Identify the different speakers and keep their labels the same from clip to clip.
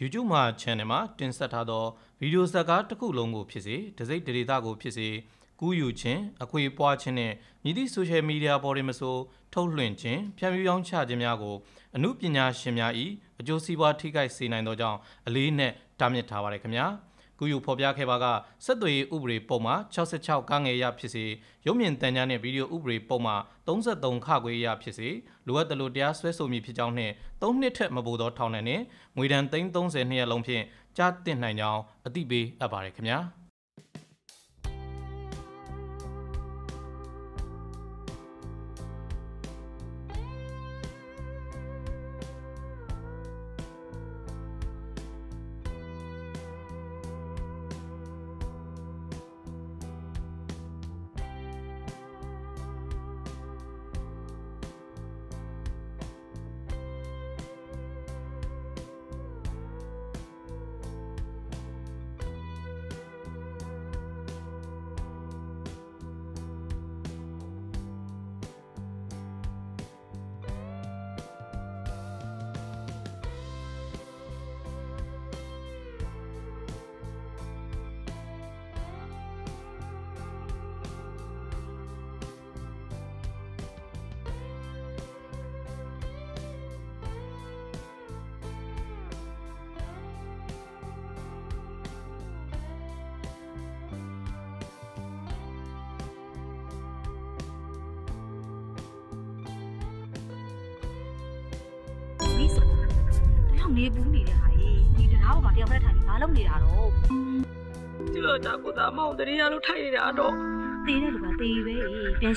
Speaker 1: YouTube မှာ channel မှာတင်ဆက်ထားသောဗီဒီယိုဇာတ်ကားတစ်ခုလုံးကိုဖြစ်စေဒစိမ့်ဒေတာကိုဖြစ်စေကူးယူခြင်းအခွေပွားခြင်းနဲ့မြည်သည့် social media ပေါ်တွင်မဆိုထုတ်လွှင့်ခြင်းဖြန့်ဖြူးရောင်းချခြင်းများကိုအမှုပညာရှင်များ၏အကျိုးစီးပွားထိခိုက်စေနိုင်သောကြောင့်အလေးနက်တားမြစ်ထားပါရခင်ဗျာ။ ကူယူဖော်ပြခဲ့ပါကဆက်သွယ်ရေးဥပဒေပုံမှ66ကငယ်ရဖြစ်စေရုပ်မြင်သံကြားနဲ့ဗီဒီယိုဥပဒေပုံမှ33ခခွေရဖြစ်စေလိုအပ်တယ်လို့တရားစွဲဆိုမည်ဖြစ်ကြောင်းနှင့်3နှစ်ထက်မပိုသောထောင်ဒဏ်နှင့်ငွေဒဏ်330နှစ်ရက်လုံးဖြင့်ကြားတင်နိုင်ကြောင်းအသိပေးအပ်ပါတယ်ခင်ဗျာ။။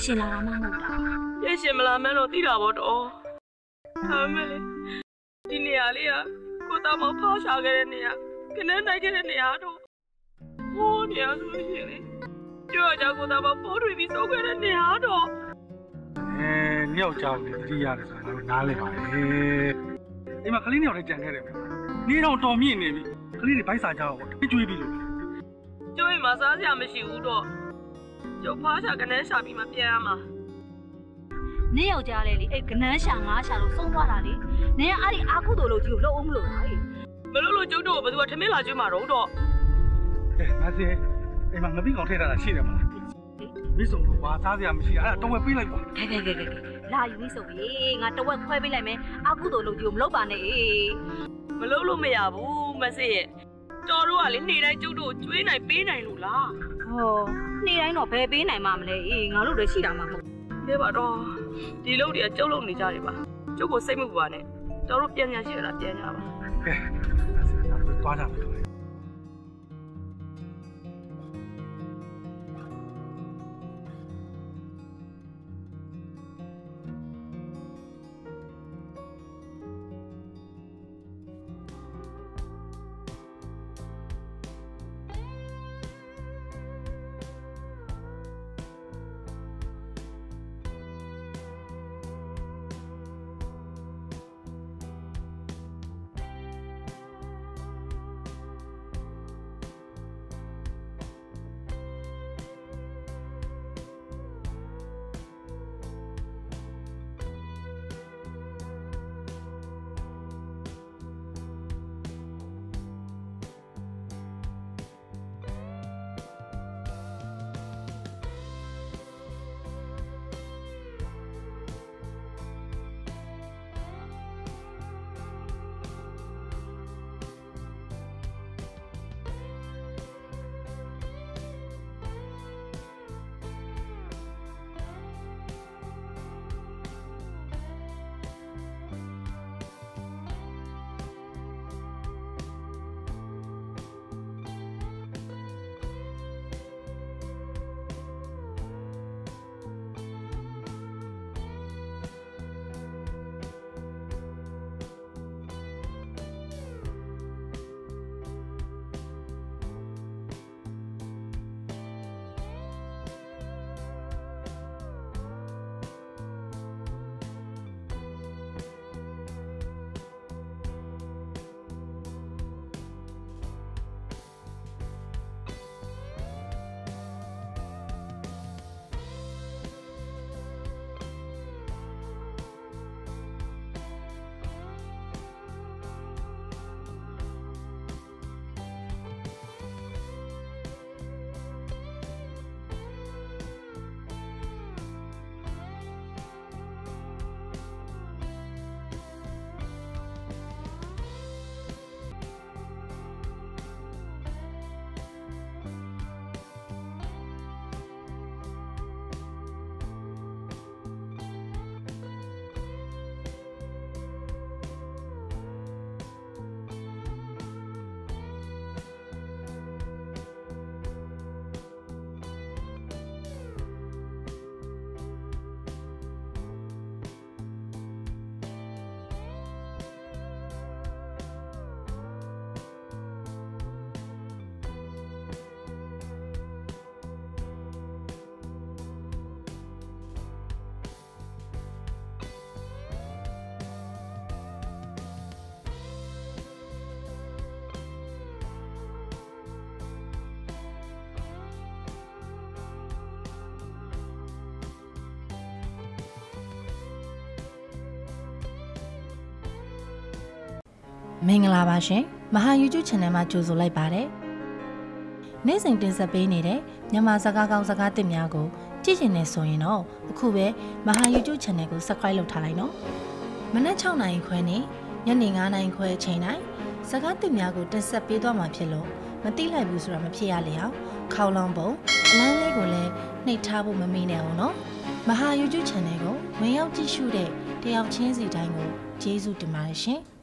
Speaker 2: ရှင်လာတာ
Speaker 3: မှ
Speaker 2: မဟုတ်တာ
Speaker 3: ပြည့်ရှင်မလားမန်းတော့သိတာပေါ့တော့ဒါပေမဲ့လေဒီနေရာလေးကကိုသားမောင်ဖောက်ရှာခဲ့တဲ့နေရာခဏနိုင်ခဲ့တဲ့နေရာတော့ဟိုးနေရာဆိုလို့ရှိရင်လေပြောကြကိုသားမောင်ပိုးတွေပြီးဆုံးခဲ့တဲ့နေရာတော့
Speaker 4: အဲညောက်ကြောင်နေတတိရတယ်ဆိုတာငါတို့နားလည်ပါလေအိမ်မှာကလေးနှစ်ယောက်လည်းကြံခဲ့တယ်ပဲနေတော့တော်မြင့်နေပြီကလေးတွေဘိုက်စာကြောက်ပေါ့ကျွေးပြီလို့
Speaker 3: ကျိုးရင်မစားစရာမရှိဘူးတော့ ကျုပ်ဖောက်ရှာကနေရှာပြီးမှပြန်ရမှာ။
Speaker 2: နင်းယောက်ျားလေးလေအဲ့ကနန်းရှာငါးရှာလို့ဆုံးသွားတာလေ။နင်းကအဲ့ဒီအာကုသိုလ်လို့ကြီးကိုလှုပ်အောင်မလို့လား။
Speaker 3: မလို့လို့ကျုပ်တို့ကိုဘယ်သူကထမင်းလာကျွေးမှာတော့တော့
Speaker 4: ကဲငါစီအိမ်မှာငပိကောင်ထည့်ထားတာရှိတယ်မလားမိစုံကဘာစားစရာမရှိအဲ့ဒါတော့ဝယ်ပေးလိုက်ပါ
Speaker 2: ကဲကဲကဲကဲလာယူပြီဆိုပြီငါတဝက်ခွဲပေးလိုက်မယ်အာကုသိုလ်လို့ကြီးကိုမလုပ်ပါနဲ့အေး
Speaker 3: မလို့လို့မရဘူးမစစ်ရဲ့တော်တို့ကလေနေတိုင်းကျုပ်တို့ကိုကျွေးနိုင်ပေးနိုင်လို့လား
Speaker 2: ဟော နေ့တိုင်းတော့ဘယ်ပေးနိုင်မှာမလဲအေးငါတို့လည်းရှိတာမှမဟုတ်
Speaker 3: ကဲပါတော့ဒီလုတ်တွေကကျုပ်လုတ်နေကြတယ်ပါကျုပ်ကိုစိတ်မပူပါနဲ့တော်တို့ပြန်ညာရှိရတာပြန်ညာပါ
Speaker 4: ကဲငါစီတော့သွားကြမယ်
Speaker 5: မင်္ဂလာပါရှင်မဟာ YouTube Channel မှာကြိုဆိုလိုက်ပါတယ်နေ့စဉ်တင်ဆက်ပေးနေတဲ့မြန်မာစကားကောင်းစကားသစ်များကိုကြည့်ချင်နေဆိုရင်တော့အခုပဲမဟာ YouTube Channel ကို Subscribe လုပ်ထားလိုက်နော်မနက်6နာရီခွဲနဲ့ညနေ9နာရီခွဲအချိန်တိုင်းစကားသစ်များကိုတင်ဆက်ပေးသွားမှာဖြစ်လို့မတိလိုက်ဘူးဆိုတာမဖြစ်ရလေအောင်ခေါလောင်ပုံအလန်းလေးကိုလည်းနှိပ်ထားဖို့မမေ့နဲ့အောင်နော်မဟာ YouTube Channel ကိုဝင်ရောက်ကြည့်ရှုတဲ့တယောက်ချင်းစီတိုင်းကိုကျေးဇူးတင်ပါတယ်ရှင်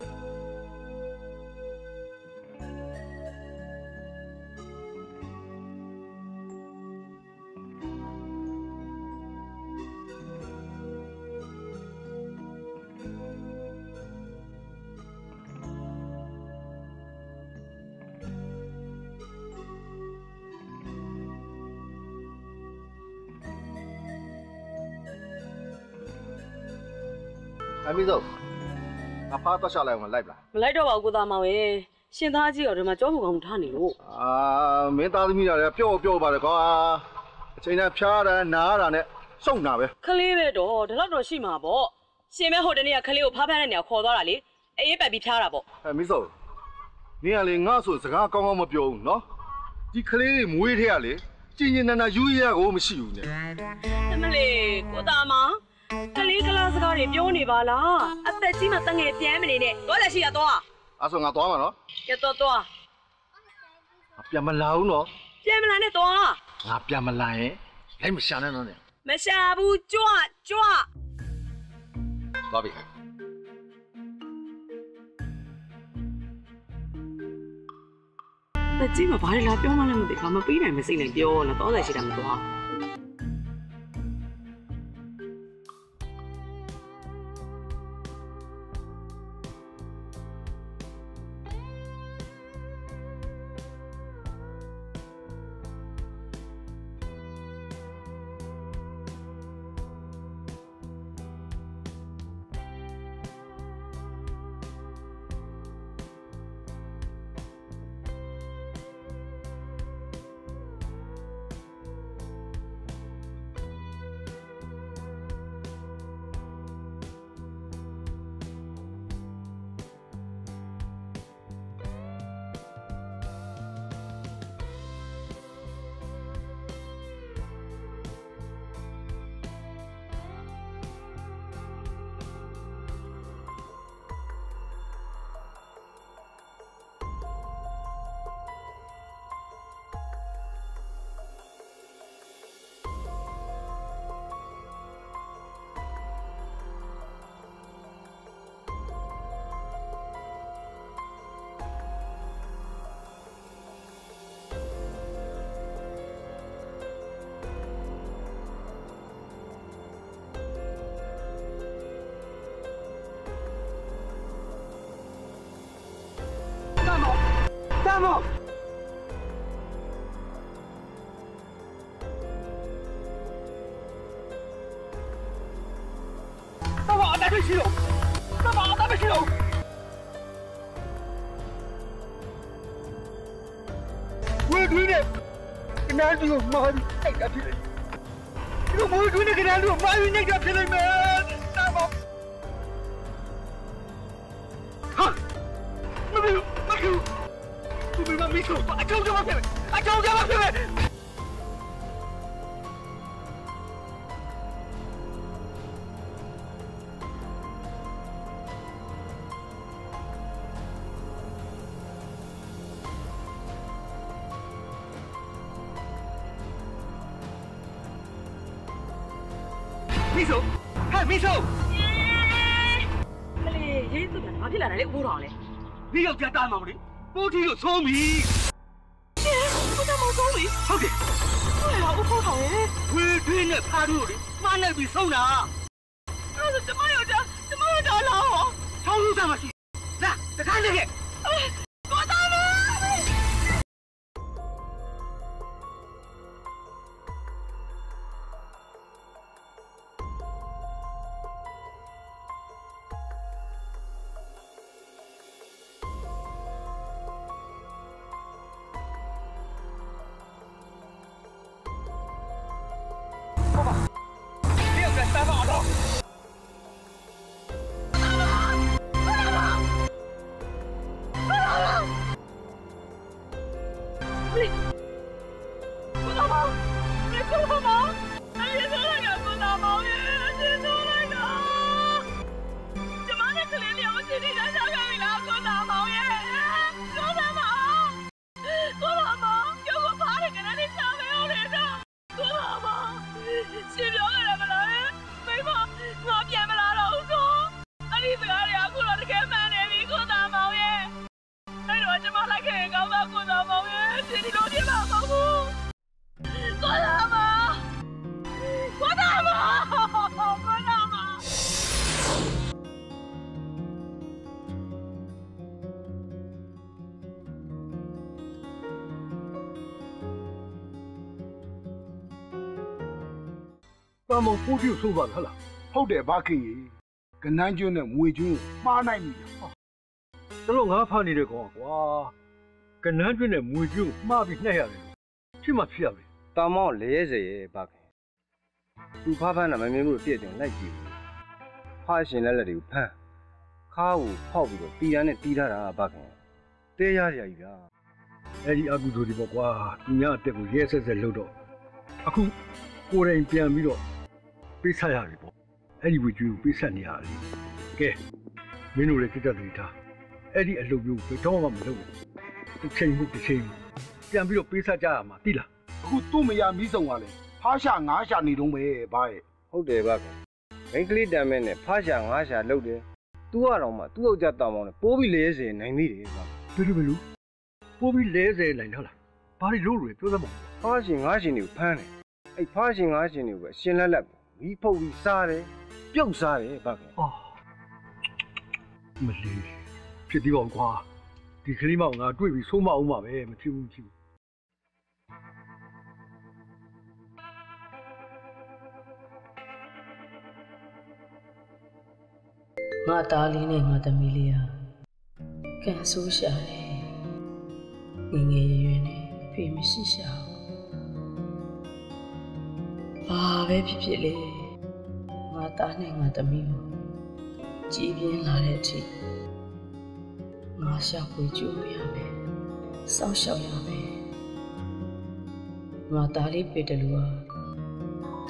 Speaker 6: ငါဖားတော့ရှာလိုက်အောင်လိုက်ပလား
Speaker 3: မလိုက်တော့ပါဘူးကိုသားမောင်ရဲ့ရှင်သားကြီးတော်ဒီမှာကြောဖို့ကောင်းထားနေလို့
Speaker 6: အာမင်းသားသမီးတွေကပျော့ပျော့ပါတယ်ကွာအချိန်နဲ့ဖျားတာနားတာနဲ့စုံတာပဲ
Speaker 3: ခလေးပဲတော့ဒီလောက်တော့ရှိမှာပေါ့ရှင်မဲဟိုတနေ့ကခလေးကိုဖားဖမ်းတဲ့နေရာခေါ်သွားတာလေအေးပတ်ပြီးဖျားတာပေါ့
Speaker 6: အဲမင်းတို့နင်ကလေငါဆိုစကားကောင်းကောင်းမပြောဘူးနော်ဒီကလေးတွေမွေးထဲကလေကြင်ញင်နနာယူရရကိုမရှိဘူးနဲ့
Speaker 3: အမလေးကိုသားမောင် ခလေးကလားစကားတွေပြောနေပါလားအသက်ကြီးမှတငယ်ပြန်မနေနဲ့သွားလက်ရှိရသွား
Speaker 6: အဲ့ဆိုငါသွားမှာနော်
Speaker 3: ကဲတော့သွား
Speaker 6: ငါပြန်မလာဘူးနော်
Speaker 3: ပြန်မလာနဲ့သွား
Speaker 6: ငါပြန်မလာရင်လိုက်မရှာနဲ့နော်နဲ့
Speaker 3: မရှာဘူးကြွကြွ
Speaker 6: သွားပြီ
Speaker 3: သက်ကြီးမှဘာလဲလာပြောမှလည်းမသိဘာမပေးနိုင်မစိမ့်နိုင်ပြောလားသွားလက်ရှိတာမသွား
Speaker 4: 爸站住！站住！打没使用！站住！打没使用！我追你！你哪里
Speaker 3: 躲？妈的！你敢追我？你他妈追我？妈逼！
Speaker 4: 你敢追我？妈的！
Speaker 3: မှား
Speaker 4: နေ 你
Speaker 7: မောဖိုးပြဆိုးသွားတ
Speaker 8: ယ်ဟလားဟုတ်တယ်ဘာခင်ကြီးကနန်းကျွန်းနဲ့မွေကျွန်းကိုမှားနိုင်ပြီဟာ
Speaker 4: တလုံးငါဖားနေတဲ့ကောင်ကွာကနန်းတွင်းနဲ့မွေကျွန်းမှားပြီးနှက်ရတယ်ဖြစ်မှဖြစ်ရမယ်
Speaker 9: တာမောင်လဲစေရဲ့ဘာခင်သူဖားဖမ်းတာမမြင်လို့ပြည့်တယ်လိုက်ကြည့်ဘူးဖားရှင်လက်လက်တွေကိုဖမ်းခါးကိုဖောက်ပြီးတော့တီရန်နဲ့တီးထားတာဘာခင်တဲရရကြီးဗျာ
Speaker 4: အဲ့ဒီအကူတို့ဒီပေါ့ကွာသူများအတက်ကိုရဲဆက်ဆက်လှုပ်တော့အခုကိုယ်တိုင်ပြန်ပြီးတော့ ပေးဆက်ရပြီပေါ့အဲ့ဒီဝေကျွေးကိုပေးဆက်နေရတယ်ကဲမင်းတို့လည်းကြက်ကြက်လေးထားအဲ့ဒီအလုပ်မျိုးဘယ်တော့မှမလုပ်ဘူးတစ်ချိန်မှုတစ်ချိန်မှုပြန်ပြီးတော့ပေးဆက်ကြရမှာတိလား
Speaker 8: အခုသူ့မယားမိဆောင်ကလည်းဖားရှာငါးရှာနေတော့ပဲဘာရဲ့
Speaker 9: ဟုတ်တယ်ဘာခင်မိန်းကလေးတမ်းမဲ့နဲ့ဖားရှာငါးရှာလှုပ်တယ်သူကတော့မှသူ့ယောက်ျားတာမောင်နဲ့ပိုးပြီးလဲစေနိုင်သေးတယ်ဗျာ
Speaker 4: ဘယ်လိုဘယ်လိုပိုးပြီးလဲစေနိုင်လားဘာလို့လို့ပြောသမော
Speaker 9: ဖားရှင်ငါးရှင်တွေကိုဖမ်းတယ်အဲ့ဖားရှင်ငါးရှင်တွေကိုပဲအရှင်လက်လက် မီးဖုတ်ပြီးစားတယ်ပြုတ်စားတယ်ဘာခင်
Speaker 4: အာမလီဖြစ်သေးပါကွာဒီကလေးမောင်ငါတွေ့ပြီးဆိုးမအောင်ပါပဲမဖြစ်ဘူးမဖြစ်ဘူး
Speaker 10: ငါသားလေးနဲ့ငါသမီးလေးဟာကန်ဆိုးရှာတယ်ငယ်ငယ်ရွယ်ရွယ်နဲ့အဖေမရှိရှာဘူး ဘာပဲဖြစ်ဖြစ်လေငါသားနဲ့ငါသမီးကိုကြည်ပြင်းလာတဲ့အထိငါရှာဖွေကြိုးရမယ်စောင့်ရှောက်ရမယ်ငါသားလေးပေတလူဟာ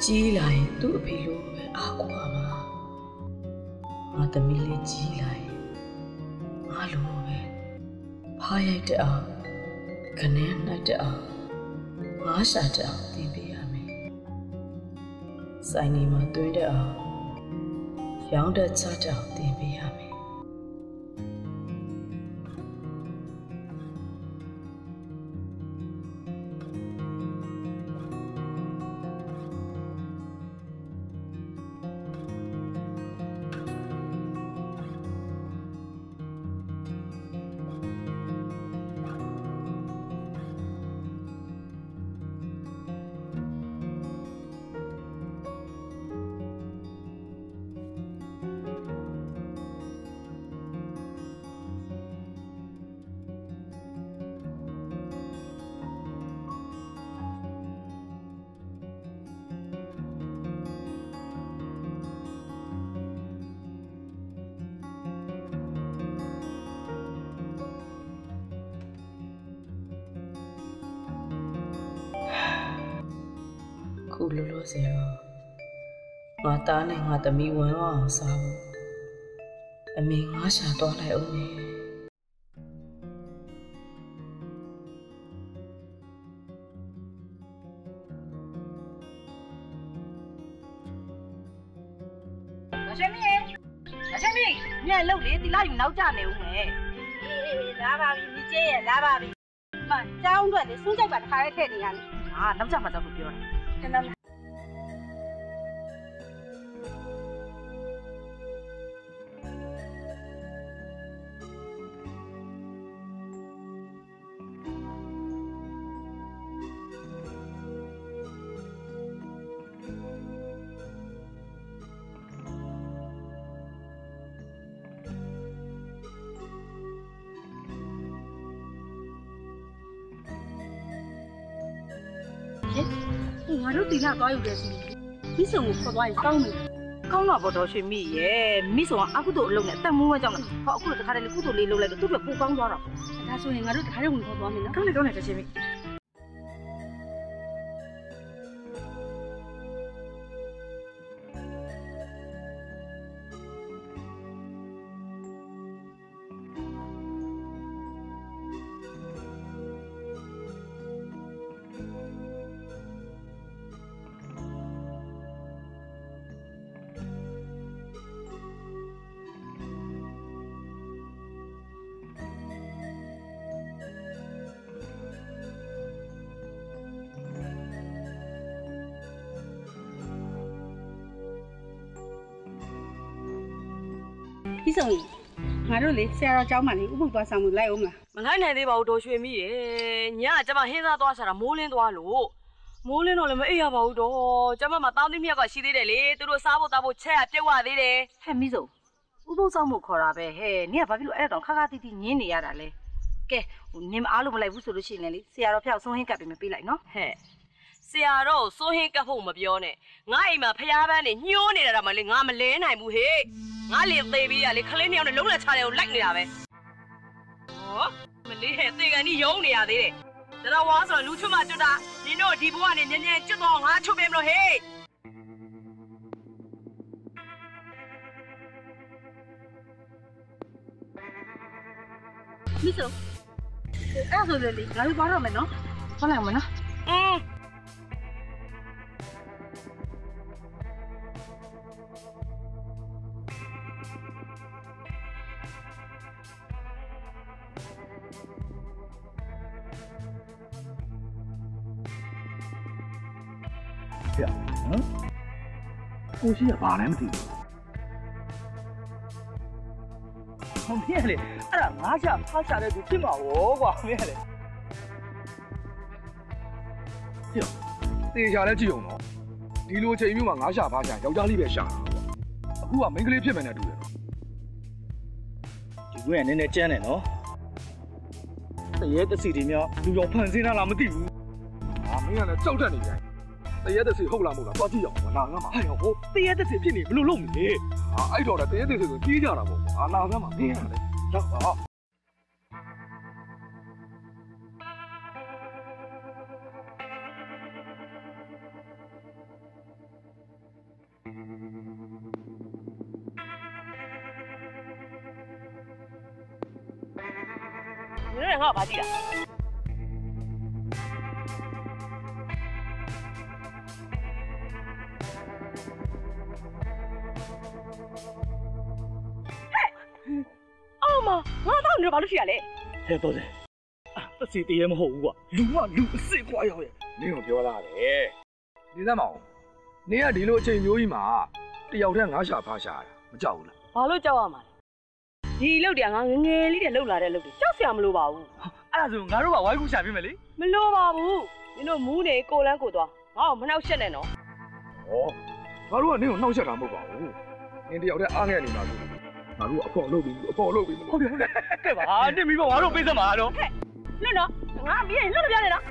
Speaker 10: ကြီးလာရင်သူ့အဖေလိုပဲအားကိုးပါမှာငါသမီးလေးကြီးလာရင်ငါလိုပဲဖားရိုက်တဲ့အောင်ခနဲနှိုက်တဲ့အောင်ငါရှာတဲ့အောင်သင်ပေးရမယ် ဆိုင်နေမှာတွင်းတဲ့အောင်ရောင်းတဲ့ချတဲ့အောင်သင်ပေးရမယ် သားနဲ့ငါသမီးဝမ်းအောင်စားဖို့အမေငါရှာတော့လိုက်အောင်မယ်
Speaker 11: အရှင်မင်းအရှင်မင်းမြက်လို့လေဒီလာယူနောက်ကျနေဦးမယ်အေးအေးလာပါပြီမိကျဲရဲ့လာပါပြီမကျောင်းအတွက်လေစူးကြိုက်ပါတခါရဲထည့်နေရလေဟာနောက်ကျမှတော့ပြောတာခဏလေး
Speaker 7: ငါတို့ တီလာသွားယူတယ်ဆိုမိဆုံကိုခေါ်သွားရင်ကောင်းမယ်
Speaker 11: ကောင်းတော့ဘောတော်ရှင်မိရဲ့မိဆောင်ကအခုတို့အလုံးနဲ့အသက်မွေးဝဲကြောင်းလားဟောအခုတခါတည်းလေကုသိုလ်လေးလုပ်လိုက်တော့သူ့အတွက်ပူကောင်းသွားတော့
Speaker 7: ဒါဆိုရင်ငါတို့တခါတည်းဝင်ခေါ်သွားမယ်နော်
Speaker 11: ကောင်းတယ်ကောင်းတယ်တချင်မိ ပြီးဆုံးရင်ငါတို့လေဆရာတော်เจ้าမှလေဥပုပ်သွားဆောင်မှုလိုက်အောင်မလား
Speaker 3: မလိုက်နိုင်သေးပါဘူးတော်ရွှေမိရေညကကျမဟင်းသားသွားစားတာမိုးလင်းသွားလို့မိုးလင်းတော့လည်းမအိပ်ရပါဘူးတော့ကျမမှာတောင်းတိမြက်ကရှိသေးတယ်လေသူတို့စားဖို့တောက်ဖို့ချက်ရပြုတ်ရသေးတယ်
Speaker 11: ဟဲ့ပြီးဆုံးဥပုပ်ဆောင်မှုခေါ်တာပဲဟဲ့နင်ကဘာဖြစ်လို့အဲ့တော့ခါခါတီးတီးညင်းနေရတာလဲကဲဟိုနင်မအားလို့မလိုက်ဘူးဆိုလို့ရှိရင်လေဆရာတော်ဖျောက်ဆုံးဟင်းကပ်ပြီးမပေးလိုက်နော်
Speaker 3: ဟဲ့ ဆရာတော့စိုးဟင်းကပ်ဖို့မပြောနဲ့ငါအိမ်မှာဖျားပန်းနေညှိုးနေတာတော့မလေငါမလဲနိုင်ဘူးဟေ့ငါလင်သေးပြီးရလေခလေးနှစ်ယောက်နဲ့လုံးလက်ချတယ်ကိုလိုက်နေတာပဲဟောမလေးဟဲ့သေကန်ကြီးယုံနေရသေးတယ်တရဝါဆိုတော့လူချွတ်မကျွတ်တာနင်တို့ဒီဘဝနဲ့ညံ့ညံ့ကျွတ်တော့ငါချွတ်ပေးမလို့ဟေ့
Speaker 11: ပြီးဆုံးအဲ့ဆိုလေလေငါတို့သွားတော့မယ်နော်သွားလိုက်အောင်မနော်
Speaker 3: อืม
Speaker 4: ကိုရှိကဘာလဲမသိဘူး
Speaker 12: ဟောမင်းကလေအဲ့ဒါငါးချဖားချတဲ့သူဖြစ်မှာဗောကွာမင်းကလေ
Speaker 13: တေချာလဲကြည့်အောင်နော်ဒီလိုချိန်မျိုးမှာငါးရှာဖားရှာယောက်ျားလေးပဲရှာတာအခုကမိန်းကလေးဖြစ်မယ်နဲ့တူတယ်နော်
Speaker 12: ဒီကွင်းကနည်းနည်းကြမ်းတယ်နော်တရေတစီတွေများလူတော်ဖန်ဆင်းတာလားမသိဘူး
Speaker 13: ဟာမင်းကလည်းကြောက်တတ်နေကြတယ် တရက်တစ်စီဟုတ်လားမဟုတ်လားသွားကြည့်အောင်ငါငါမှာ
Speaker 12: ဟဲ့ဟိုတရေတစီဖြစ်နေဘလို့လုပ်မလဲ
Speaker 13: ဟာအဲ့တော့တရက်တစ်စီဆိုကြီးကြတာပေါ့အာနာဆမ်းမှာမင်းကလည်းတော့ဟာ
Speaker 3: နင်တို့ကငါ့ကိုဘာ ငါတော့နေဘာလို့ရှိရလဲ
Speaker 12: ဟဲ့တော့တယ်အာတစီတရေမဟုတ်ဘူးကွာလူကလူအစ်စ်ကွာရောက်ရဲ့
Speaker 13: နင်းကိုပြောတာလေနေသမောင်နင်းကဒီလိုအချိန်မျိုးကြီးမှာတယောက်တည်းငါးရှာဖားရှာတာမကြောက်ဘူးလား
Speaker 3: ဘာလို့ကြောက်ရမှာလဲဒီလုတ်တရားငါငယ်ငယ်လေးတည်းလှုပ်လာတဲ့လုတ်တွေကြောက်စရာမလိုပါဘူး
Speaker 12: အဲ့ဒါဆိုငါတို့ကဝိုင်းကူရှာပြမယ်လေ
Speaker 3: မလိုပါဘူးနင်တို့မူးနေကိုလန်းကိုသွားငါ့ကိုမနှောက်ရှက်နဲ့နော်
Speaker 13: ဟောငါတို့ကနင်းကိုနှောက်ရက်တာမဟုတ်ပါဘူးနင်းတယောက်တည်းအားငယ်နေမှာလို့ ငါတို့ကအဖော်လုပ်ပြီးအဖော်လုပ်ပြီး
Speaker 12: ဟုတ်တယ်ဟုတ်တယ်ကဲပါတင်ပြီးပါငါတို့ပေးစမှာတော့
Speaker 3: လွတ်နော်ငါမင်းလွတ်လို့ပြနေနော်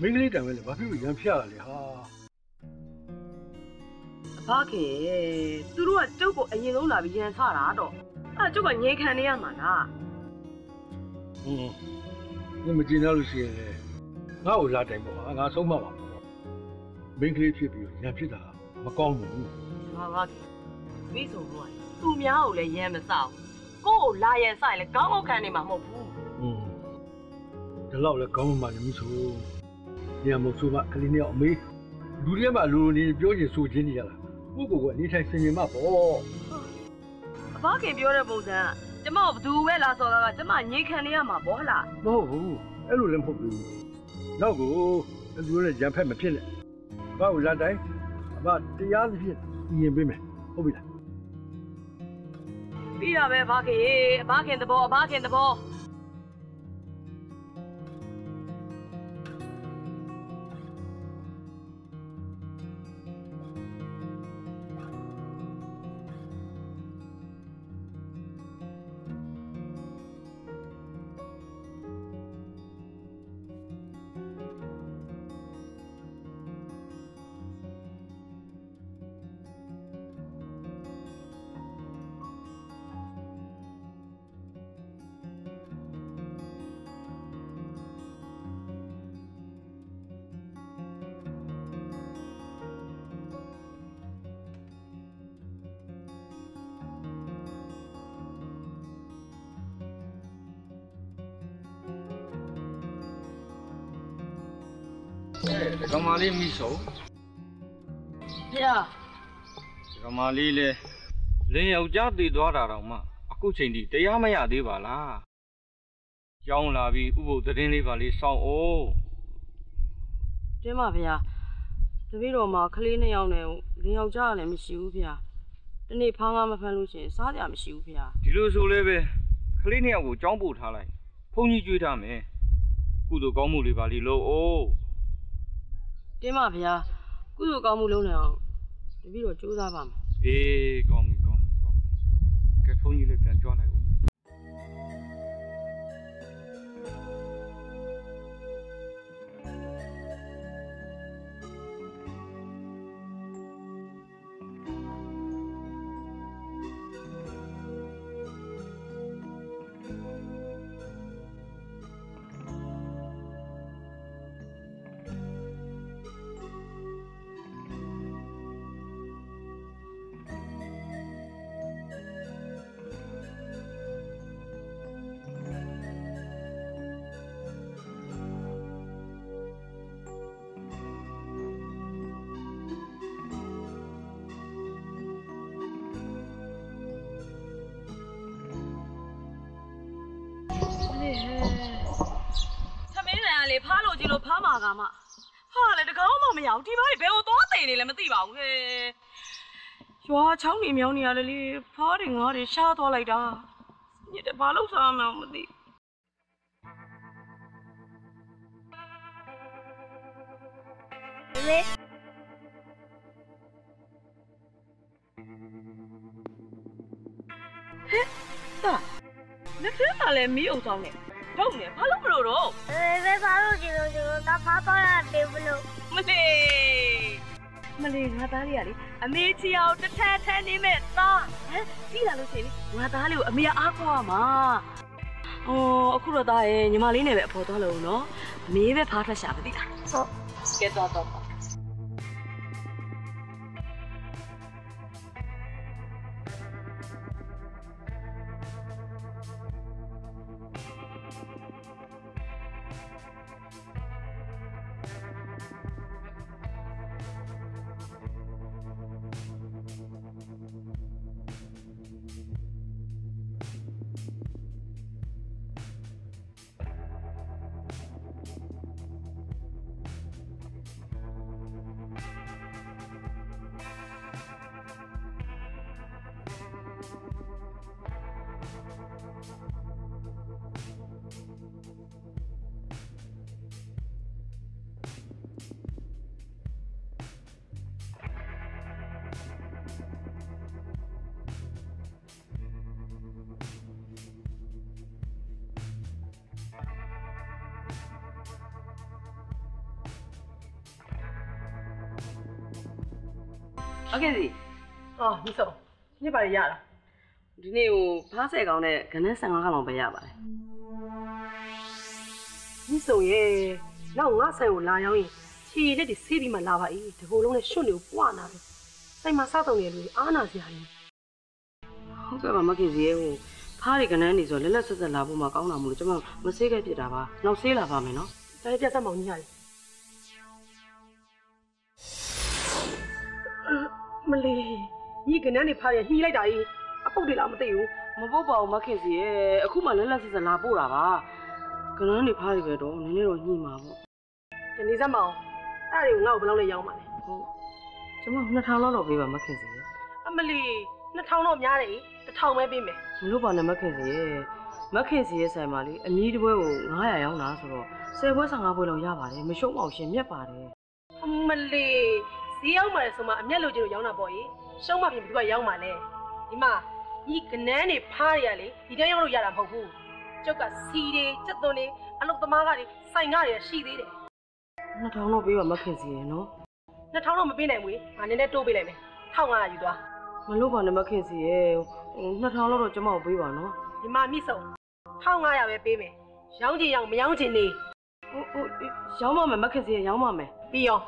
Speaker 4: မင်းကလေးတံပဲလေဘာဖြစ်လို့ရံဖျက်ရလဲဟာ
Speaker 3: အဖခင်သူတို့ကကျုပ်ကိုအရင်ဆုံးလာပြီးရန်ဆတာတော့အဲ့ကျုပ်ကငြိခံနေရမှာလား
Speaker 4: ဟင်းနင်မကြည့်တော့လို့ရှိရင်လေငါ့ကိုလာတိုင်ပေါ့ဟာငါဆုံးမပါပေါ့မင်းကလေးဖြစ်ပြီးတော့ရံဖြစ်တာမကောင်းဘူး
Speaker 3: ငါငါမိဆိုတော့သူများကိုလည်းရန်မစောက်ကိုယ့်ကိုလာရန်ဆိုင်လဲကောင်းအောင်ခံနေမှာမဟုတ်ဘူး
Speaker 4: ဟင်းဒီလောက်လဲကောင်းမှမမိဆို ညမဆိုးမကလေးနဲ့အမေလူတွေမှာလူလူနေပြောချင်ဆိုချင်းနေရလားကိုကိုကနေထိုင်ဆင်မြင်မှာပေါ့
Speaker 3: အဖခင်ပြောတဲ့ပုံစံကကျမကိုဘသူပဲလာစော်တာကကျမငြိခံနေရမှာပေါ့ဟလား
Speaker 4: မဟုတ်ဘူးအဲ့လိုလည်းမဟုတ်ဘူးနောက်ကိုလူတွေရံဖက်မဖြစ်နဲ့ဘာကိုလာတိုင်အမတရားသဖြင့်ပြင်ပေးမယ်ဟုတ်ပြီလား
Speaker 3: ပြီးတာပဲအဖခင်ရေအဖခင်သဘောအဖခင်သဘော
Speaker 9: ကမာလေးမိဆုံး
Speaker 3: ဖေဟာ
Speaker 9: ဒကမာလေးလဲလင်းယောက်ျားတည်သွားတာတော့မှအခုချိန်ထိတရားမရသေးပါလားကြောင်းလာပြီးဥပုသ်သတင်းလေးပါလေးစောင့်အောင်
Speaker 3: တင်းပါဗျာတပည့်တော်မှာကလေးနှစ်ယောက်နဲ့လင်းယောက်ျားကလည်းမရှိဘူးဗျာဒီနေ့ဖားငါမဖမ်းလို့ရှရင်စားကြမရှိဘူးဗျာ
Speaker 9: ဒီလိုဆိုလဲပဲကလေးနှစ်ယောက်ကိုကြောင်းပို့ထားလိုက်ဘုန်းကြီးကြွေးထားမယ်ကုသိုလ်ကောင်းမှုလေးပါလေးလို့အိုး
Speaker 3: တင်းပါဗျာကုသိုလ်ကောင်းမှုလုပ်နေအောင်တပည့်တော်ကြိုးစားပါမယ်
Speaker 9: အေးကောင်း
Speaker 3: ရွာချောင်းနေမြောင်းနေရတယ်လေဖားတွေငါးတွေရှားသွားလိုက်တာညစ်တယ်ဘာလို့စားမှန်းမသိဟာလက်ထဲမှာလည်းမီးအုပ်ဆောင်နေတော့နေဘာလို့မလို့တော့
Speaker 2: အဲဘယ်ပါလို့ဒီလိုဒီလိုတော့ဖားတော့ရသေးဘူးလို့
Speaker 3: မလေးမ လေးငါသားလေးကလေအမေချီအောင်တစ်ထက်ထက်နေမဲ့သားဟမ်ကြည့်လာလို့ရှိရင်လေငါသားလေးကိုအမေကအားကိုးရမှာအော်အခုတော့သားရဲ့ညီမလေးနဲ့ပဲအဖော်သွားလို့နော်အမေပဲဖားထွက်ရှာမသိလား
Speaker 2: ဟုတ်
Speaker 3: ကဲတော့တော့
Speaker 14: 50ကော
Speaker 3: င်နဲ့ကနန်း15ကောင်လောက်ပဲရပါတယ်
Speaker 14: ဒီဆိုရဲ့နောက်ငါဆိုင်ကိုလာရောက်ရင်ခြေရက်တွေဆေးပြီးမှလာပါ၏ဒီကိုလုံးနဲ့ရွှွတ်နေကိုပွားနာတယ်ဆိုင်မှာစားတုံနေလူတွေအားနာစရာကြီး
Speaker 3: ဟုတ်ကဲ့ပါမခင်စီရဲ့ဟိုဖားတွေကနန်းနေဆိုလက်လက်ဆက်ဆက်လာဖို့မှကောင်းတာမို့လို့ကျွန်မမဆေးခဲ့ဖြစ်တာပါနောက်ဆေးလာပါမယ်နော်
Speaker 14: ဒါလည်းပြတ်ဆက်မောင်ကြီးရတယ်မလေးညီကနန်းနေဖားရဟီးလိုက်တာကြီးအပုတ်တွေလားမသိဘူး
Speaker 3: မပုတ်ပါဘူးမခင်စီရဲ့အခုမှလက်လက်ဆက်ဆက်လာပို့တာပါခနဲ့နေဖားတွေပဲတော့နည်းနည်းတော့ညှိမှာပေါ့
Speaker 14: ဒီနေစက်မောင်အဲ့ဒါတွေကိုငါ့ကိုဘယ်လောက်လဲရောင်းပါလဲ
Speaker 3: ဟုတ်ကျွန်မ2000လောက်တော့ပေးပါမခင်စီရဲ့
Speaker 14: အမလီ2000တော့များတယ်1000ပဲပေးမယ်
Speaker 3: မလို့ပါနဲ့မခင်စီရဲ့မခင်စီရဲ့ဆိုင်မှာလေအမီးတစ်ပွဲကို900ရောင်းတာဆိုတော့10ပွဲ15ပွဲလောက်ရပါတယ်မရှုံးအောင်ရှင်မြတ်ပါတယ်
Speaker 14: အမလီဈေးရောက်မှလည်းဆိုမှအမျက်လိုချင်လို့ရောင်းတာပေါ့ကြီးရှုံးမှပြင်ဘယ်သူကရောင်းမှလဲဒီမှာ ညီကနန်းနေဖားရရလေဒီတိုင်းရောင်းလို့ရတာမဟုတ်ဘူးကျုပ်ကစီတွေစက်သွန်းတွေအလုတ်သမားကတွေဆိုင်ကားတွေရှိသေးတယ်
Speaker 3: 2000တော့ပေးပါမခင်စီရဲ့နော်
Speaker 14: 2000တော့မပေးနိုင်ဘူးငါနည်းနည်းတိုးပေးလိုက်မယ်1500ယူသွား
Speaker 3: မလို့ပါနဲ့မခင်စီရဲ့ဟို2000လောက်တော့ကျွန်မကိုပေးပါနော်
Speaker 14: ဒီမှာမြစ်စုံ1500ပဲပေးမယ်ရောင်းချင်ရောင်းမရောင်းချင်နေ
Speaker 3: ဟိုဟိုရောင်းပါမယ်မခင်စီရဲ့ရောင်းပါမယ်
Speaker 14: ပြီးရော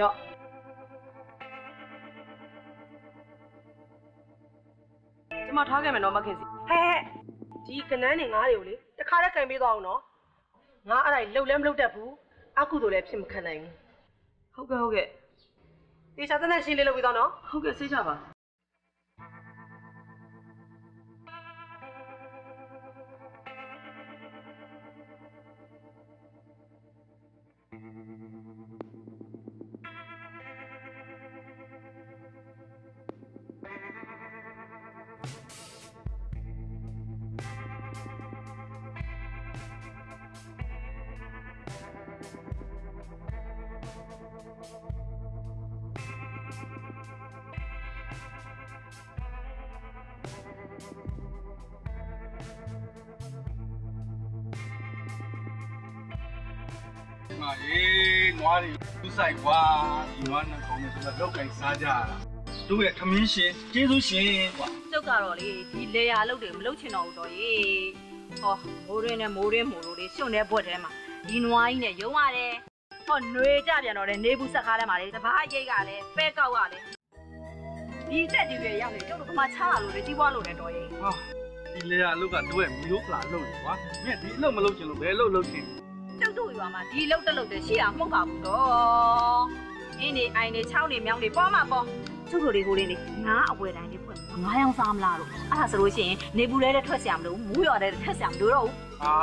Speaker 14: ရော့
Speaker 3: ကျွန်မထားခဲ့မယ်နော်မခင်စီ
Speaker 14: ဟဲ့ဟဲ့ဒီကနန်းနေငါးတွေကိုလေတခါတည်းကင်ပေးသွားအောင်နော်ငါအဲ့ဒါလှုပ်လည်းမလှုပ်တတ်ဘူးအကုသို့လည်းဖြစ်မခံနိုင်ဘူး
Speaker 3: ဟုတ်ကဲ့ဟုတ်ကဲ့
Speaker 14: တေချာတဲ့နဲ့ရှင်းလေးလုပ်ပြီးတော့နော်
Speaker 3: ဟုတ်ကဲ့စိတ်ချပါ
Speaker 15: ဆိုင်ကွာဒီနွားနှကောင်နဲ့သူကလောက်ကင်စားကြတာသူ့ရဲ့ခမင်းရှင်ကျေးဇူးရှင်ကွာ
Speaker 2: ကျုပ်ကတော့လေဒီလေယာလုတ်တွေမလုတ်ချင်တော့ဘူးတော့ရေဟောမိုးရင်းနဲ့မိုးရင်းမိုးလို့လေရှုံတဲ့ဘွက်ထဲမှာဒီနွားကြီးနဲ့ရုံရတယ်ဟောຫນွေကြပြန်တော့လေနေဘူးဆက်ကားထဲမှာလေတပားရိတ်ကလည်းပဲကောက်ကလည်းဒီတက်ဒီတွေရောက်နေကျုပ်တို့ကမှချလာလို့လေကြီးပွားလို့လည်းတော့ရေ
Speaker 15: ဟာဒီလေယာအလုပ်ကသူ့ရဲ့မျိုးဖလာလုပ်တယ်ကွာမင်းဒီအလုပ်မလုပ်ချင်လို့ဘယ်လုပ်လုပ်ချင်
Speaker 2: ကျုပ် တို့ရွာမှာဒီလောက်တလောက်တည်းရှိအောင်မဟုတ်ပါဘူးတော့အင်းနေအိုင်နေချောင်းနေမြောင်းနေပေါ်မှာပေါ်ကျုပ်တို့လေးကိုလေးနေငါအဝယ်တိုင်းလေးဖွင့်ငါးယောက်စားမလားလို့အဲ့ဒါဆိုလို့ရှိရင်နေဘူးလဲတဲ့ထွက်ဆရာမလို့မူးရော်တဲ့ထွက်ဆရာမလို့တော့ဘူး
Speaker 15: အာ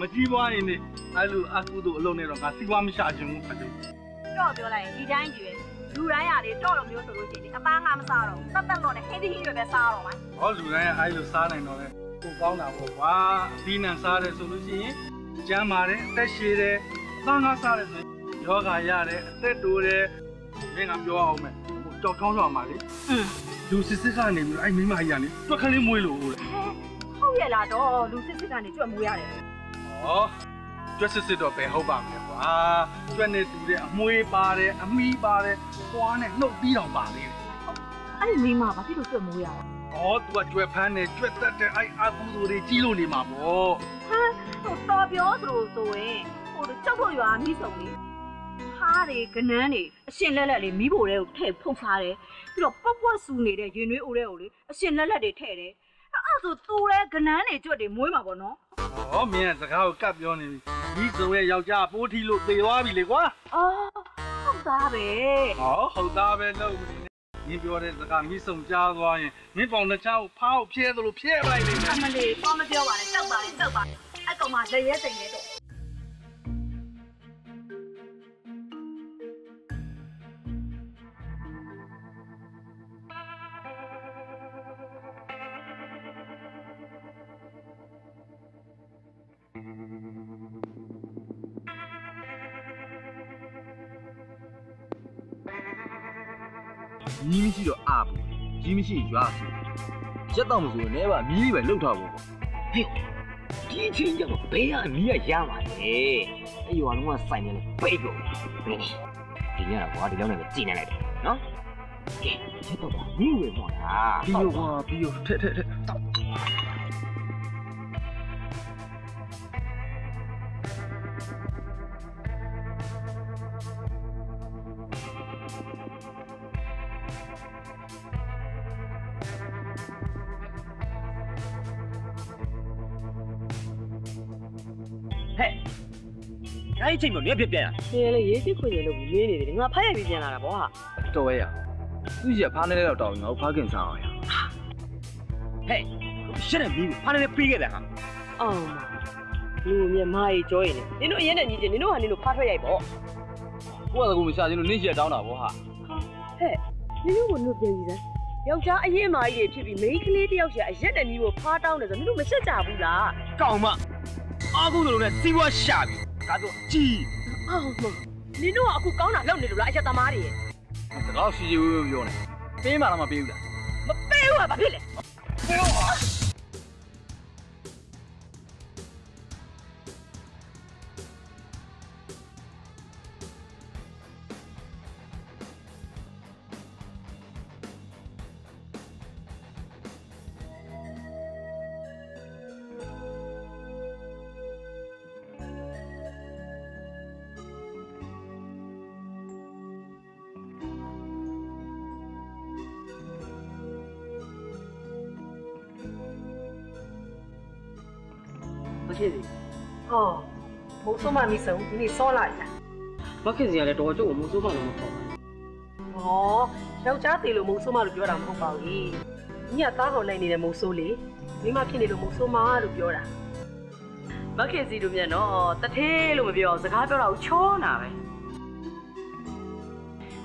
Speaker 15: မကြီးပွားရင်လေအဲ့လိုအကူတို့အလုံးနဲ့တော့ငါစီးပွားမရှာချင်ဘူးဖြစ်တယ်
Speaker 2: တော့ပြောလိုက်ရင်ဒီတိုင်းကြီးပဲလူတိုင်းရလေတော့လို့မျိုးဆိုလို့ရှိရင်အသားငါမစားတော့ဘူးတတ်တတ်တော့နဲ့ဟင်းသီးဟင်းတွေပဲစားတော့မှာ
Speaker 15: ဟောလူတိုင်းကအဲ့လိုစားနိုင်တော့လေကိုကောင်းတာပေါ့ကွာအသီးနှံစားတယ်ဆိုလို့ရှိရင် ကျမ်းပါတယ်အသက်ရှည်တယ်အသားငါစားတယ်ဆိုရင်ယောဂရတယ်အသက်တိုးတယ်မင်းကပြောအောင်မယ်ဟိုကြောက်ချောင်းဆောင်ပါလေလူစစ်စစ်ကနေပြီးအဲ့မိမကြီးကနေတွက်ခလေးမွေးလို့လေ
Speaker 2: ဟုတ်ရဲ့လားတော့လူစစ်စစ်ကနေကြွက်မွေးရတယ်
Speaker 15: ဟောကျွတ်စစ်စစ်တော့ပဲဟုတ်ပါမယ်ကွာကျွတ်နေတူတဲ့အမွေးပါတယ်အမီးပါတယ်ပွားနဲ့နှုတ်ပြီးတော့ပါလေ
Speaker 2: အဲ့ဒီမိမဘာဖြစ်လို့ကြွက်မွေးရလဲ။
Speaker 15: အော် तू ကကျွဲဖန်းနေကျွဲတက်တဲ့အဲ့အကူတို့တွေကြီးလို့နေမှာပေါ့
Speaker 2: ဟမ် ဟိုတော်ပြောသလိုဆိုရင်ဟိုကျုပ်တို့ရွာမိဆုံးလေးဟားတွေကနန်းတွေအရှင်လက်လက်လေးမိဖို့တွေကိုထည့်ဖုံစားတယ်ပြီးတော့ပော့ပော့ဆူနေတဲ့ရင်နွေးအိုးတွေကိုလေအရှင်လက်လက်တွေထည့်တယ်အဲ့ဒါဆိုတူတဲ့ကနန်းတွေကြွက်တွေမွေးမှာပေါ့နော်။
Speaker 15: ဟောမင်းကစကားကိုကပ်ပြောနေပြီ။ဒီစုံရဲ့ယောက်ျားပိုးထီလို့သေသွားပြီလေကွာ
Speaker 2: အော်ဟုတ်သားပဲ။
Speaker 15: ဟောဟုတ်သားပဲလို့မင်းမင်းပြောတဲ့စကားမိစုံကြားသွားရင်မင်းပေါင်တစ်ချောင်းဖောက်ဖြဲသလိုဖြဲပလိုက်လိမ့်မယ်
Speaker 2: အမလေးတော့မပြောပါနဲ့တောက်ပါလေတောက်ပါအဲ့ကောင် မလက်ရဲစိန်နေတော့
Speaker 13: ကြီးမရှိတော့အာဘူးကြီးမရှိရွာဆိုရက်တော့မဆိုရင်လည်းပါမြီးလေးပဲလှုပ်ထားဖို့ပေါ့
Speaker 16: ဒီအချိန်ကျတော့ ဘယ်ကအမီးကရမှာလဲအဲ့ရွာလုံးကစိုင်နေလေပိတ်ကုန်ဘယ်ဒီညတော့ကွာဒီလောက်နဲ့ပဲကြည်နေလိုက်တယ်နော်ကဲချက်တော့ပါမင်းဝင်တော့လား
Speaker 13: ပြီးရောကွာပြီးရောထက်ထက်ထက်တောက်
Speaker 16: ချိန်မှာမြက်ပြက်ပြန်
Speaker 3: နင်လည်းရေးစစ်ခွင့်ရလို့မင်းနေတယ်ငါဖတ်ရပြီးပြန်လာတာဗောဟာ
Speaker 13: တော်ရဲ့ရသူကြီးကဖားနေတော့တောင်းငါ့ကိုဖားခင်စားအောင်ရ
Speaker 16: ဟဲ့ရှင်းနေပြီဖားနေပေးခဲ့တယ်ဟာ
Speaker 3: အော်လူမြမကြီးကြောရင်နင်တို့အရင်နဲ့ညီချင်းနင်တို့ဟာနင်တို့ဖားထွက်ရိုက်ဗော
Speaker 13: ကိုယ့်ကကူမရှာချင်လို့နင်းချက်တောင်းတာပေါ့ဟာ
Speaker 3: ဟဲ့နင်တို့ကလို့ပြန်ကြည့်စမ်းယောက်ျားအရင်မာကြီးတွေဖြစ်ပြီးမိန်းကလေးတယောက်ရှာအရက်နဲ့နီးဖို့ဖားတောင်းတယ်ဆိုနင်တို့မရှက်ကြဘူးလား
Speaker 16: ကောင်းမအာကုတို့နဲ့စီးပွားရှာပြီ ဒါဆိုကြီး
Speaker 3: အော်မနင်တို့ကအခုကောင်းတာလုပ်နေလို့လားအရက်သမားတွေရဲ့
Speaker 13: စကားရှိရှိဝေးဝေးပြောနေပေးမှလားမပေးဘူးလား
Speaker 3: မပေးဘူးကဘာဖြစ်လဲ
Speaker 14: မဖြ ဆိုးမမိဆုံးဒီနေ့စောလာရ
Speaker 17: မခင်စီကလည်းတော်ကျုပ်ကိုမစိုးပါလို့မခေါ်ပါဘူး
Speaker 14: ဟောယောက်ျားသေးလို့မုံဆိုးမလို့ပြောတာမဟုတ်ပါဘူးညီကသားဟော်လိုက်နေတဲ့မုံဆိုးလေမိမဖြစ်နေလို့မုံဆိုးမလို့ပြောတာ
Speaker 17: မခင်စီတို့မြန်တော့တထဲလို့မပြောစကားပြောတာကိုချောနာပဲ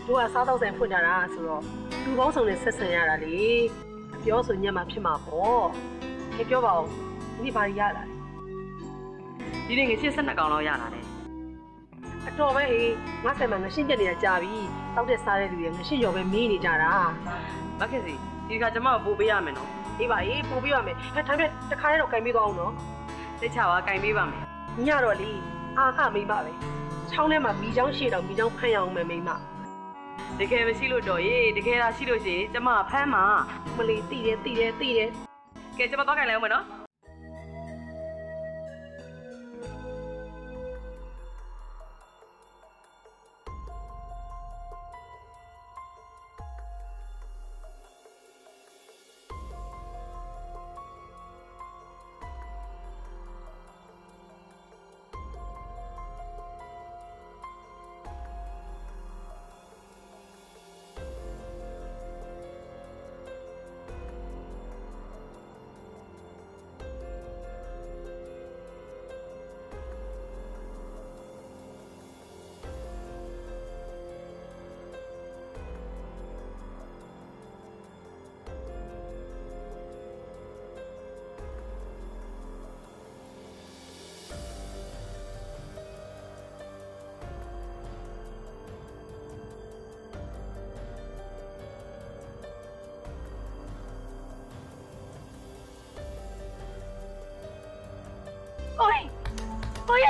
Speaker 14: တို့ကစားတော့ဆိုင်ဖွင့်ကြတာဆိုတော့လူပေါင်းစုံနဲ့ဆက်ဆံရတာလေပြောဆိုညက်မှာဖြစ်မှာပေါ့ခေပြောပါဦးဒီနေ့ဘာရရလာလဲ
Speaker 17: ဒီနေ့ငွေရှင်း12ကောင်လောက်ရလာတယ်
Speaker 14: အတော်ပဲဟေးငါဆိုင်မှာငရှင်းပြက်နေတာကြာပြီတောက်တဲ့စားတဲ့လူတွေငရှင်းရော်ပဲမင်းနေကြတာ
Speaker 17: မခင်စီဒီကကျမကိုပို့ပေးရမယ်နော်
Speaker 14: အေးပါအေးပို့ပေးပါမယ်ဟဲ့ထိုင်ပြတခါလေးတော့ကင်ပေးသွားအောင်နော်
Speaker 17: သိချပါကင်ပေးပါမယ်
Speaker 14: ညတော့လေအာခမိမပဲချောင်းထဲမှာမိချောင်းရှည်တော့မိချောင်းဖမ်းရအောင်မယ်မိမ
Speaker 17: တကယ်မရှိလို့တော့ရေတကယ်လားရှိလို့ရှိရင်ကျမဖမ်းမှာ
Speaker 14: မလီတိတယ်တိတယ်တိတယ်
Speaker 17: ကဲကျမသွားကင်လိုက်အောင်မယ်နော်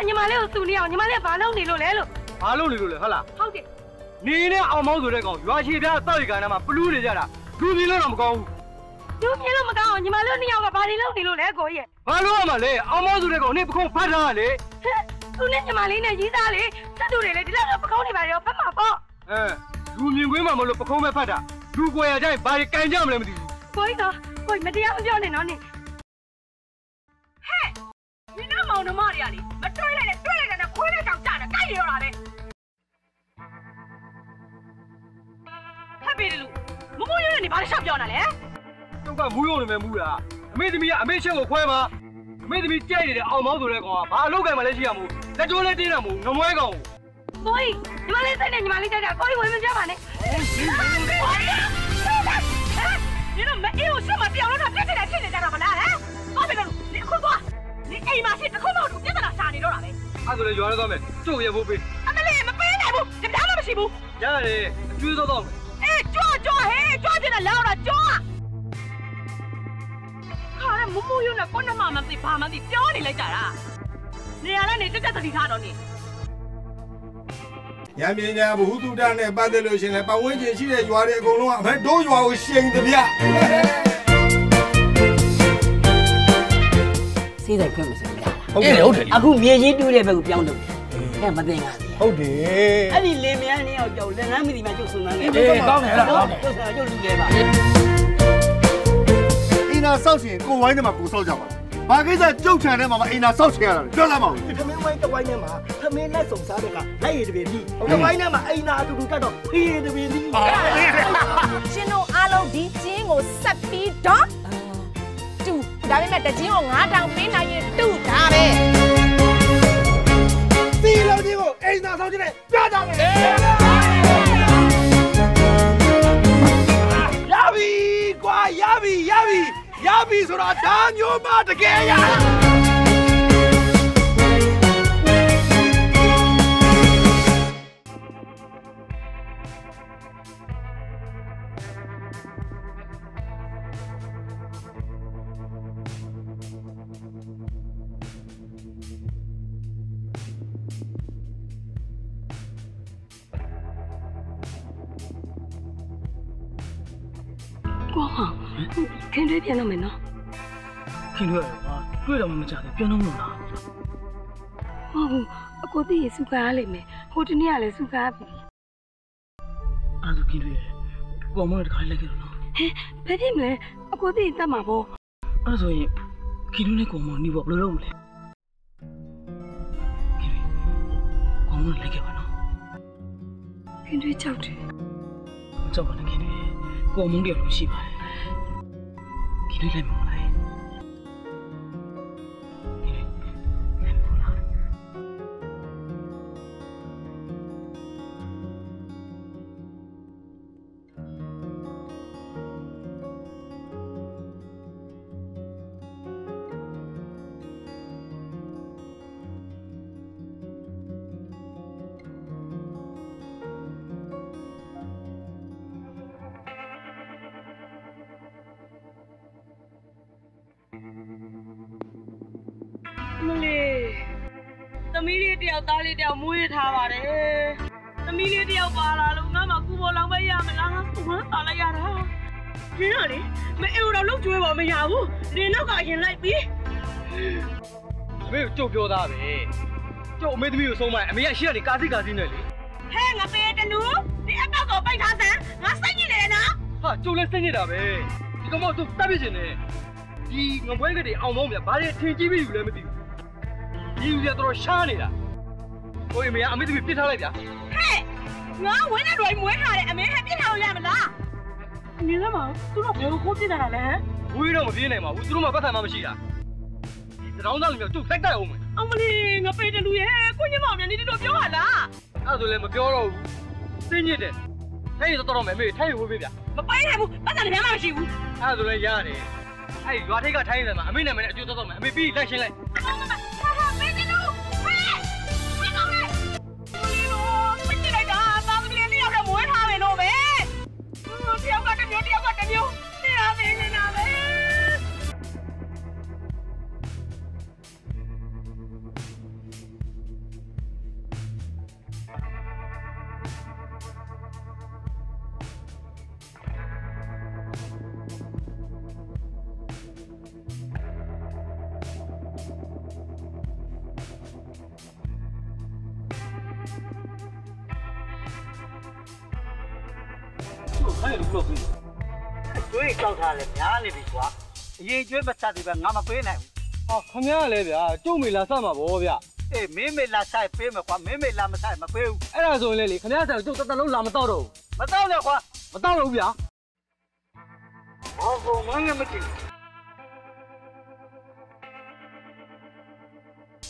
Speaker 14: ညီမလေးကိုစုနေအောင်ညီမလေးကဘာလုပ်နေလို့လဲလို့
Speaker 18: ဘာလို့နေလို့လဲဟုတ်လား
Speaker 14: ဟုတ်တယ်
Speaker 18: နေနဲ့အောင်မောင်းဆိုတဲ့ကောင်ရွာချီပြားတောက်ရီကန်ထဲမှာပလူးနေကြတာလူမြင်လို့တော့မကောင်းဘူး
Speaker 14: သူမြင်လို့မကောင်းအောင်ညီမလေးနှစ်ယောက်ကဘာတွေလုပ်နေလို့လဲကိုကြီးရဲ့
Speaker 18: ဘာလို့ရမှာလဲအောင်မောင်းဆိုတဲ့ကောင်နေပခုံးဖတ်ထားတာလေ
Speaker 14: ဟဲ့သူနဲ့ညီမလေးနဲ့ရီးသားလေစက်တူတွေလေဒီလောက်တော့ပကောင်းနေပါရောဖတ်မှာပေါ့
Speaker 18: အဲလူမြင်ကွင်းမှာမလို့ပခုံးပဲဖတ်တာလူကွယ်ရကြရင်ဘာတွေကန်ကြမလဲမသိဘူး
Speaker 14: ကိုကြီးတော့ကိုကြီးမတရားမပြောနဲ့နော်နင်
Speaker 18: ကုန်နေမယ်မူတာအမေသမီးကအမေချက်ကိုခွဲမှာအမေသမီးကြိုက်နေတဲ့အောင်မောင်းဆိုတဲ့ကောင်ကဘာအလုပ်ကံမှလည်းရှိရမို့လက်တိုးလည်းတင်းတာမို့ငမွဲကောင်ကို
Speaker 14: ကိုကြီးညီမလေးစိတ်နဲ့ညီမလေးကြိုက်တာကိုကြီးဝင်မကြပါနဲ့
Speaker 3: ဒီတော့မအေးကိုရှေ့မှာပြောင်းလို့တာပြစ်ချင်တယ်ဖြစ်နေကြတာမလားဟမ်ဟောပြီလို့ဒီခုသွားဒီအိမ်မှာရှိတခုမှမဟုတ်ပြဿနာရှာနေတော့တာပဲ
Speaker 18: အဲ့ဆိုလေရွာရတော့မယ်ကျုပ်ရဖို့ပေး
Speaker 3: အမလေးမပေးနိုင်ဘူးဒီပြားမှမရှိဘူး
Speaker 18: ရတယ်အကျွေးတော့တော့မယ်
Speaker 3: အေးကြွကြွဟဲ့ကြွချင်တယ်လောက်တာကြွ နဲ့မူမူယုံနဲ့ကိုနှမမသိဘာမသိပြောနေလိုက်ကြတာနေရာလည်းနေတက်တက်သတိထားတော့နေ
Speaker 19: ရံမြင်ညာဘုသူတနဲ့ပတ်သက်လို့ရှင်လဲပတ်ဝန်းကျင်ရှိတဲ့ရွာတွေအကုန်လုံးကအဖက်တို့ရွာကိုရှင်တပြ
Speaker 20: စိတ်တိုင်းခွင့်မစင်ဘူးလား
Speaker 19: ဟုတ်တယ်ဟုတ်တယ်
Speaker 20: အခုမြေကြီးတူးတဲ့ဘက်ကိုပြောင်းလုပ်တယ်အဲမသိငါသေး
Speaker 19: ဟုတ်တယ်
Speaker 20: အဲ့ဒီလေမြန်းနေရောက်ကြောက်လက်ငန်းမီဒီမှာကျုပ်ဆွမ်းနေ
Speaker 19: တယ်ကောင်းတယ်လား
Speaker 20: ကျုပ်ဆွမ်းကျုပ်လူင
Speaker 6: ယ်ပါ နာဆောက်ရှင်ကိုဝိုင်းထဲမှာကိုဆောက်ကြပါဘာကိစ္စကြုတ်ထန်ထဲမှာမအိမ်နာဆောက်ချင်ရတာလဲပြောလိုက်ပါဦး
Speaker 21: သမင်းဝိုင်းတဝိုင်းထဲမှာသမင်းလက်စုံစားတဲ့ကလက်ရည်တပင်ပြီးတဝိုင်းထဲမှာအိမ်နာအတူတူတက်တော့ဖေးရည်တပင်ပြီး
Speaker 22: ရှင်တို့အားလုံးဒီကျင်းကိုဆက်ပြီးတော့တူဒါပေမဲ့တကျင်းကို9000ပေးနိုင်ရင်တူတာပဲ
Speaker 21: စီလုံးကြီးကိုအိမ်နာဆောက်ခြင်းနဲ့ပြကြမယ်ရပြီကွာရပြီရပြီ ရပြီဆိုတာဒါမျိုးမှတကယ်ရ
Speaker 14: ပြန်တော့မယ်နော်
Speaker 17: ခင်တွေ့ရတယ်ကွာတွေ့တော့မှမကြသေးပြန်တော့မလို့လား
Speaker 14: ဟုတ်ဘူးအကိုသိရစုကားလိမ့်မယ်ဟိုတနေ့ကလည်းစုကားပြီ
Speaker 17: အဲ့ဒါခင်တွေ့ရတယ်ကိုမောင်တခါလိုက်ခဲ့တော့နော်
Speaker 14: ဟဲ့ဘယ်ဖြစ်မလဲအကိုသိရင်တတ်မှာပေါ့
Speaker 17: အဲ့ဆိုရင်ခင်တွေ့နဲ့ကိုမောင်နေဖို့ဘယ်လိုလုပ်မလဲခင်တွေ့
Speaker 18: မလိုက်ခဲ့ပါနော်
Speaker 3: ခင်တွေကြောက်တယ်
Speaker 18: မကြောက်ပါနဲ့ခင်တွေကိုမုန်းတယ်လို့ရှိပါတယ် ခင်တွေ
Speaker 3: ထားပါတယ်သမီးလေးတယောက်ပါလာလို့ငါမှကူပေါ်လောင်ပဲရမလားငါဝမ်းသာလိုက်ရတာရင်းတော့လေမအေးတော့လောက်ကျွေးပါမရဘူးလင်းတော့ကအရင်လိုက်ပြီ
Speaker 18: အမေကိုကြုတ်ပြောသားပဲကျုပ်အမေသမီးကိုဆုံးမအမေကရှေ့ကနေကာစီကာစီနဲ့လေ
Speaker 3: ဟဲ့ငါပေးတနူဒီအကောက်ကိုပိတ်ထားစမ်းငါစိတ်ညစ်နေတယ်နော်
Speaker 18: ဟာကျုပ်လည်းစိတ်ညစ်တာပဲဒီကောင်မတို့တပ်ပြစ်နေတယ်ဒီငပွဲကလေးအောင်မောင်းမြဘာတွေထင်ကြည့်ပြီလဲမသိဘူးဒီလူတွေကတော့ရှားနေတာ ကိုအမေကအမေသမီးပြစ်ထားလိုက်ဗျာ
Speaker 3: ဟဲ့ငါဝင်းနဲ့တွေမွေးထားတယ်အမေဟဲ့ပြစ်ထားလို့ရမလားနေလမသူတို့ဘယ်လိုခိုးပြစ်တာလဲ
Speaker 18: ဝေးတော့မပြေးနိုင်ပါဘူးသူတို့မှပတ်သက်မှမရှိတာဒီတောင်းသားလူမျိုးကျုပ်လိုက်တိုက်အောင်မယ်
Speaker 3: အောင်မလေးငါပေးတလူရဲ့ကိုညမောင်မြန်နေတော့ပြောရလား
Speaker 18: အဲ့ဒါဆိုလည်းမပြောတော့ဘူးစိတ်ညစ်တယ်ထိုင်ရတော့တော့မယ်အမေထိုင်ရဝေးပေးဗျာ
Speaker 3: မပိုင်နိုင်ဘူးပတ်သက်တယ်မှမရှိဘူး
Speaker 18: အဲ့ဒါဆိုလည်းရတယ်အဲ့ရွာထိတ်ကထိုင်းနေတယ်မှာအမေနာမည်နဲ့အကျိုးတော့တော့မယ်အမေပြီးလိုက်ရှင်းလိုက်
Speaker 3: ကျွေးမ
Speaker 21: ဆက်သေးပဲငါမပေးနိုင်ဘူး
Speaker 18: ဟာခမရလဲဗျာကျုံမေလာစမှာဗောဗျာ
Speaker 21: အေးမင်းမေလာဆိုင်ပေးမယ်ကွာမင်းမေလာမဆိုင်မပေးဘူး
Speaker 18: အဲ့ဒါဆိုရင်လေလေခမရဆိုင်ကျုပ်တတလုံးလာမတော့တော့
Speaker 21: မတော့နဲ့ကွာ
Speaker 18: မတော့တော့ဘူးဗျာ
Speaker 21: ဟောကောငါငယ်မကြည့်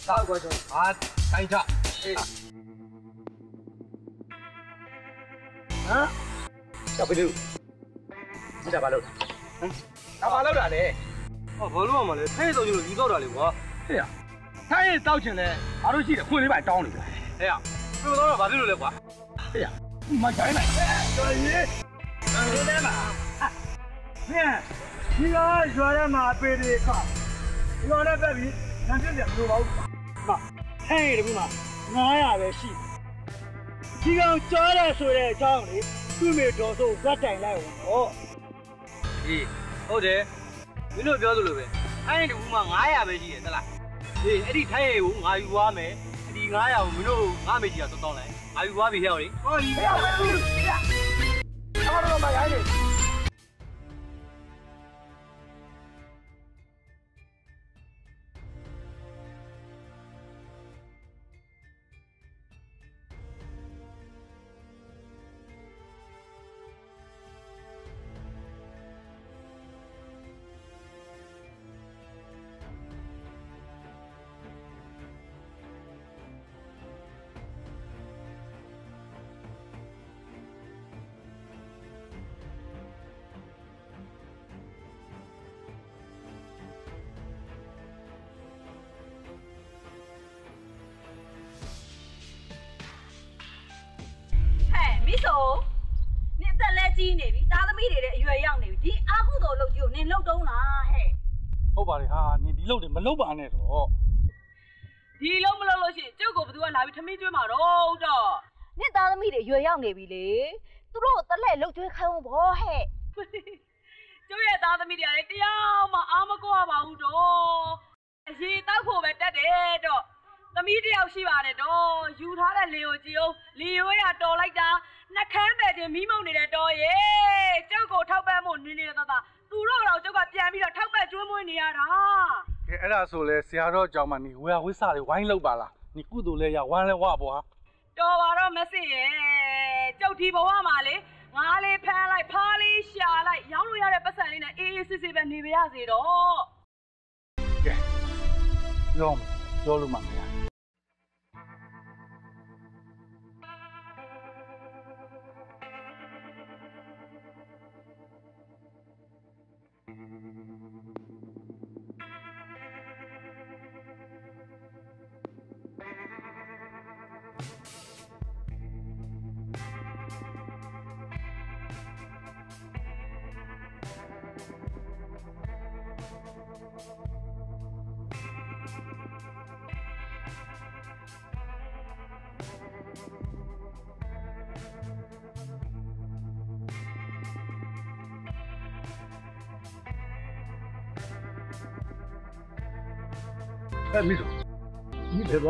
Speaker 18: တောက်ကွာကျုပ်ဟာခိုင်းချအေး
Speaker 21: ဟမ်တော့ဘယ်လိုဒီတာဘာလို့ဟမ်ဒါဘာလို့တာလဲ
Speaker 18: ဟောဘာလို့မှမလဲထိုင်တော့ကျလို့ယူတော့တာလေကွာဟဲ့ရထိုင်ရင်တောက်ချင်လဲအားလို့ရှိတယ်ခွင့်လေးပါတောင်းနေတယ်ဟဲ့ရပြတော့တော့ဘာဖြစ်လို့လဲကွာဟဲ့ရမကြိုင်းလိုက်တော်ရေး
Speaker 21: ဒီထဲမှာမင်းဒီကရွာထဲမှာပေးတယ်ခါရွာနဲ့ပဲပြီးနန်းပြည့်တယ်မလို့ပါဘူးမဟဲ့ဒီမှာ900ပဲ မိတော်ဆိုဇက်တိုင်လိုက်ဝင်ဟော
Speaker 18: အေးဟုတ်တယ်မင်းတို့ပြောသလိုပဲထိုင်တူမှ900ပဲရှိတယ်သလားအေးအဲ့ဒီထိုင်ရကိုငါယူသွားမယ်အဲ့ဒီ900ကိုမင်းတို့ငါမေကြီးကတောင်းလိုက်ငါယူသွားပြီဟဲ့ဟောလေ
Speaker 21: ဟောဒီပဲပဲသူအော်တော့မရိုင်းနေ
Speaker 2: မိဆိုနင်အသက်လဲကြီးနေပြီသားသမီးတွေလည်းအရွယ်ရောက်နေပြီဒီအာကုသိုလ်လုပ်ကြီးကိုနင်လှုပ်တုံးလားဟဲ့
Speaker 18: ဟုတ်ပါလေဟာနင်ဒီလောက်တွေမလုပ်ပါနဲ့တော့
Speaker 3: ဒီလုံးမလုပ်လို့ရှိရင်ကျုပ်ကိုဘယ်သူကလာပြီးထမင်းကျွေးမှာတော့တော့
Speaker 2: နင်သားသမီးတွေအရွယ်ရောက်နေပြီလေသူတို့ကိုတလဲလှုပ်ကျွေးခိုင်းအောင်ဗောဟဲ့
Speaker 3: ကျုပ်ရဲ့သားသမီးတွေကလည်းတရားမှအားမကွာပါဘူးတော့အရေးတောက်ဖို့ပဲတက်တယ်တော့သမီးတယောက်ရှိပါတယ်တော့ယူထားတဲ့လေကိုကြည့်အောင်လေရွေးရတော်လိုက်တာ နှကန်းတဲ့ချင်းမိမုံနေတဲ့တော့ရေကျုပ်ကိုထောက်ပံ့ဖို့နင်းနေသားသားသူတို့တော့ကျုပ်ကပြန်ပြီးတော့ထောက်ပံ့ကျွေးမွေးနေရတာ
Speaker 18: ကဲအဲ့ဒါဆိုလဲဆရာတော်ကြောင့်မနေဝေဝိဆာတွေဝိုင်းလောက်ပါလားနေကုသိုလ်လဲရဝမ်းလဲဝပေါ့ဟာ
Speaker 3: ဟတော်ပါတော့မစစ်ရဲ့ကျုပ်ဒီဘဝမှာလေငါလေးဖမ်းလိုက်ဖားလေးရှာလိုက်ရောင်းလို့ရတဲ့ပတ်စံလေးနဲ့အေးအေးဆေးဆေးပဲနေပါရစေတော့
Speaker 18: ပြောမပြောလို့မှ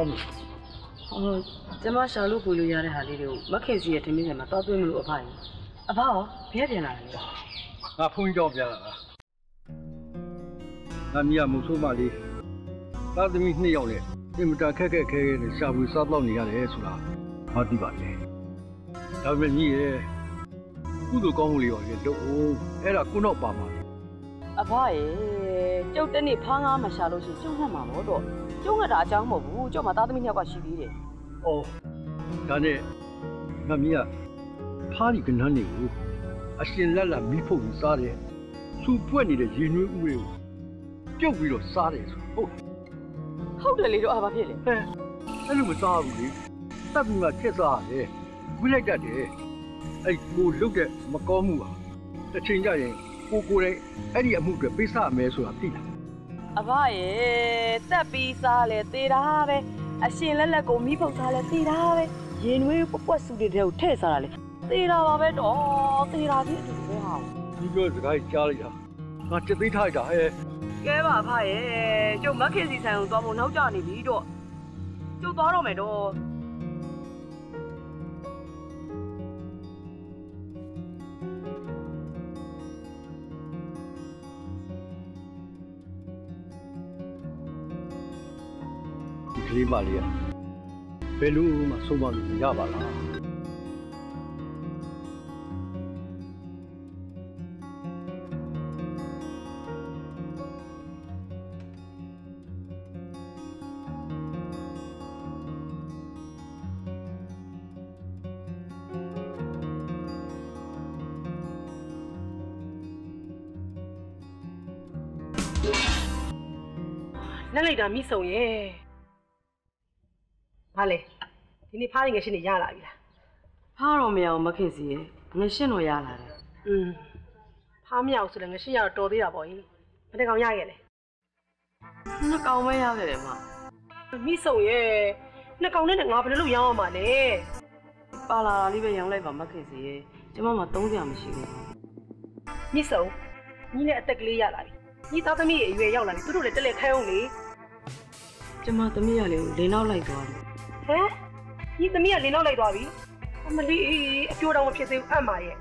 Speaker 4: သွားမလဲ
Speaker 10: ဟောကျမရှာလို့ပွေလို့ရတဲ့ဟာလေးတွေကိုမခင်စီရဲ့ထမင်းဆိုင်မှာတောက်သွင်းမလို့အဖကြီးအဖရောဘယ်ပြန်လာလဲ
Speaker 4: ငါဖုန်းကြောင်းပြန်လာတာငါမြတ်မုံဆိုးမလေးသားသမီးနှစ်ယောက်နဲ့အင်မတန်ခက်ခက်ခဲခဲနဲ့ရှာဖွေစားတော့နေရတယ်ဆိုတာငါသိပါတယ်ဒါပေမဲ့ညီရဲ့ကုသိုလ်ကောင်းမှုလေးရောလေတော့အဲ့ဒါခုတော့ပါမှာ
Speaker 10: အဖရဲ့ကျုပ်တနေ့ဖားငါမရှာလို့ရှိရင်ကျုပ်ငတ်မှာပေါ့တော့ ကျုပ်ငတ်တာအကြောင်းမဟုတ်ဘူးကျုပ်မှာသားသမီးနှစ်ယောက်ကရှိသေးတယ်။
Speaker 4: အော်ဒါနဲ့ငါမီးကဖားဒီကနန်းနေကိုအရှင်လက်လက်မီးဖုတ်ပြီးစားတယ်။စူပွက်နေတဲ့ရေနွေးဥတွေကိုပြုတ်ပြီးတော့စားတယ်ဆိုဟုတ်
Speaker 10: ဟုတ်တယ်လေတော့အဖဖြစ်လေ
Speaker 4: ဟဲ့အဲ့လိုမစားဘူးလေ။တပ်ပြီးမှချက်စားရတယ်။ဝိလိုက်တတ်တယ်။အဲ့ကိုလုတ်တဲ့မကောင်းမှုဟာတစ်ချိန်ကျရင်ကိုကိုယ်တိုင်အဲ့ဒီအမှုတွေပေးစားမယ်ဆိုတာသိလား
Speaker 10: အဖရဲ့တက်ပြီးစားလဲသေးတာပဲအရှင်လက်လက်ကိုမိဖုတ်စားလဲသေးတာပဲရင်နွေးပွက်ပွက်စုတွေတဲ့ကိုထည့်စားတာလေသေးတာပါပဲတော့သေးတာကြီးအတူပဲဟာ။
Speaker 4: ဒီပြောစကားကြီးကြားလိုက်တာငါချက်သေးထားလိုက်တာဟဲ့
Speaker 10: ကဲပါအဖရဲ့ကျုပ်မခင်စီဆိုင်ကိုသွားဖို့နောက်ကျနေပြီတော့ကျုပ်သွားတော့မယ်တော့
Speaker 4: လေးမလေးကဘယ်လိုမှဆုံးမလို့မရပါလား
Speaker 14: လက်လိုက်တာမိဆုံရဲ့ ဘာလဲဒီနေ့ဖားနေငယ်ရှင်နေရလာပြီလား
Speaker 10: ဖားတော့မရအောင်မခင်စီရဲ့ငရှင်းတော့ရလာတယ်
Speaker 14: อืมဖားမရအောင်ဆိုလည်းငယ်ရှင်ရတော့တော်သေးတာပေါ့ကြီးဘယ်တကောင်ရခဲ့လဲ
Speaker 10: နှစ်ကောင်ပဲရခဲ့တယ်မ
Speaker 14: မိဆုံရဲ့နှစ်ကောင်နဲ့ငါဘယ်လိုလုပ်ရောင်းအောင်မလဲ
Speaker 10: ပါလာတာလေးပဲရောင်းလိုက်ပါမခင်စီရဲ့ကျမမှ300မရှိဘူး
Speaker 14: မိဆုံညီနဲ့အသက်ကလေးရလာပြီညီသားသမီးရဲ့အရွယ်ရောက်လာပြီသူတို့လည်းတက်လက်ခိုင်းအောင်လေ
Speaker 10: ကျမသမီးရလေးကိုလင်းနောက်လိုက်သွားတယ်
Speaker 14: ဟမ်ညီသမီးကလင်းလောက်လိုက်သွားပြီအမလီအပြိုးတော်မဖြစ်သေးဘူးအံ့ပါရဲ့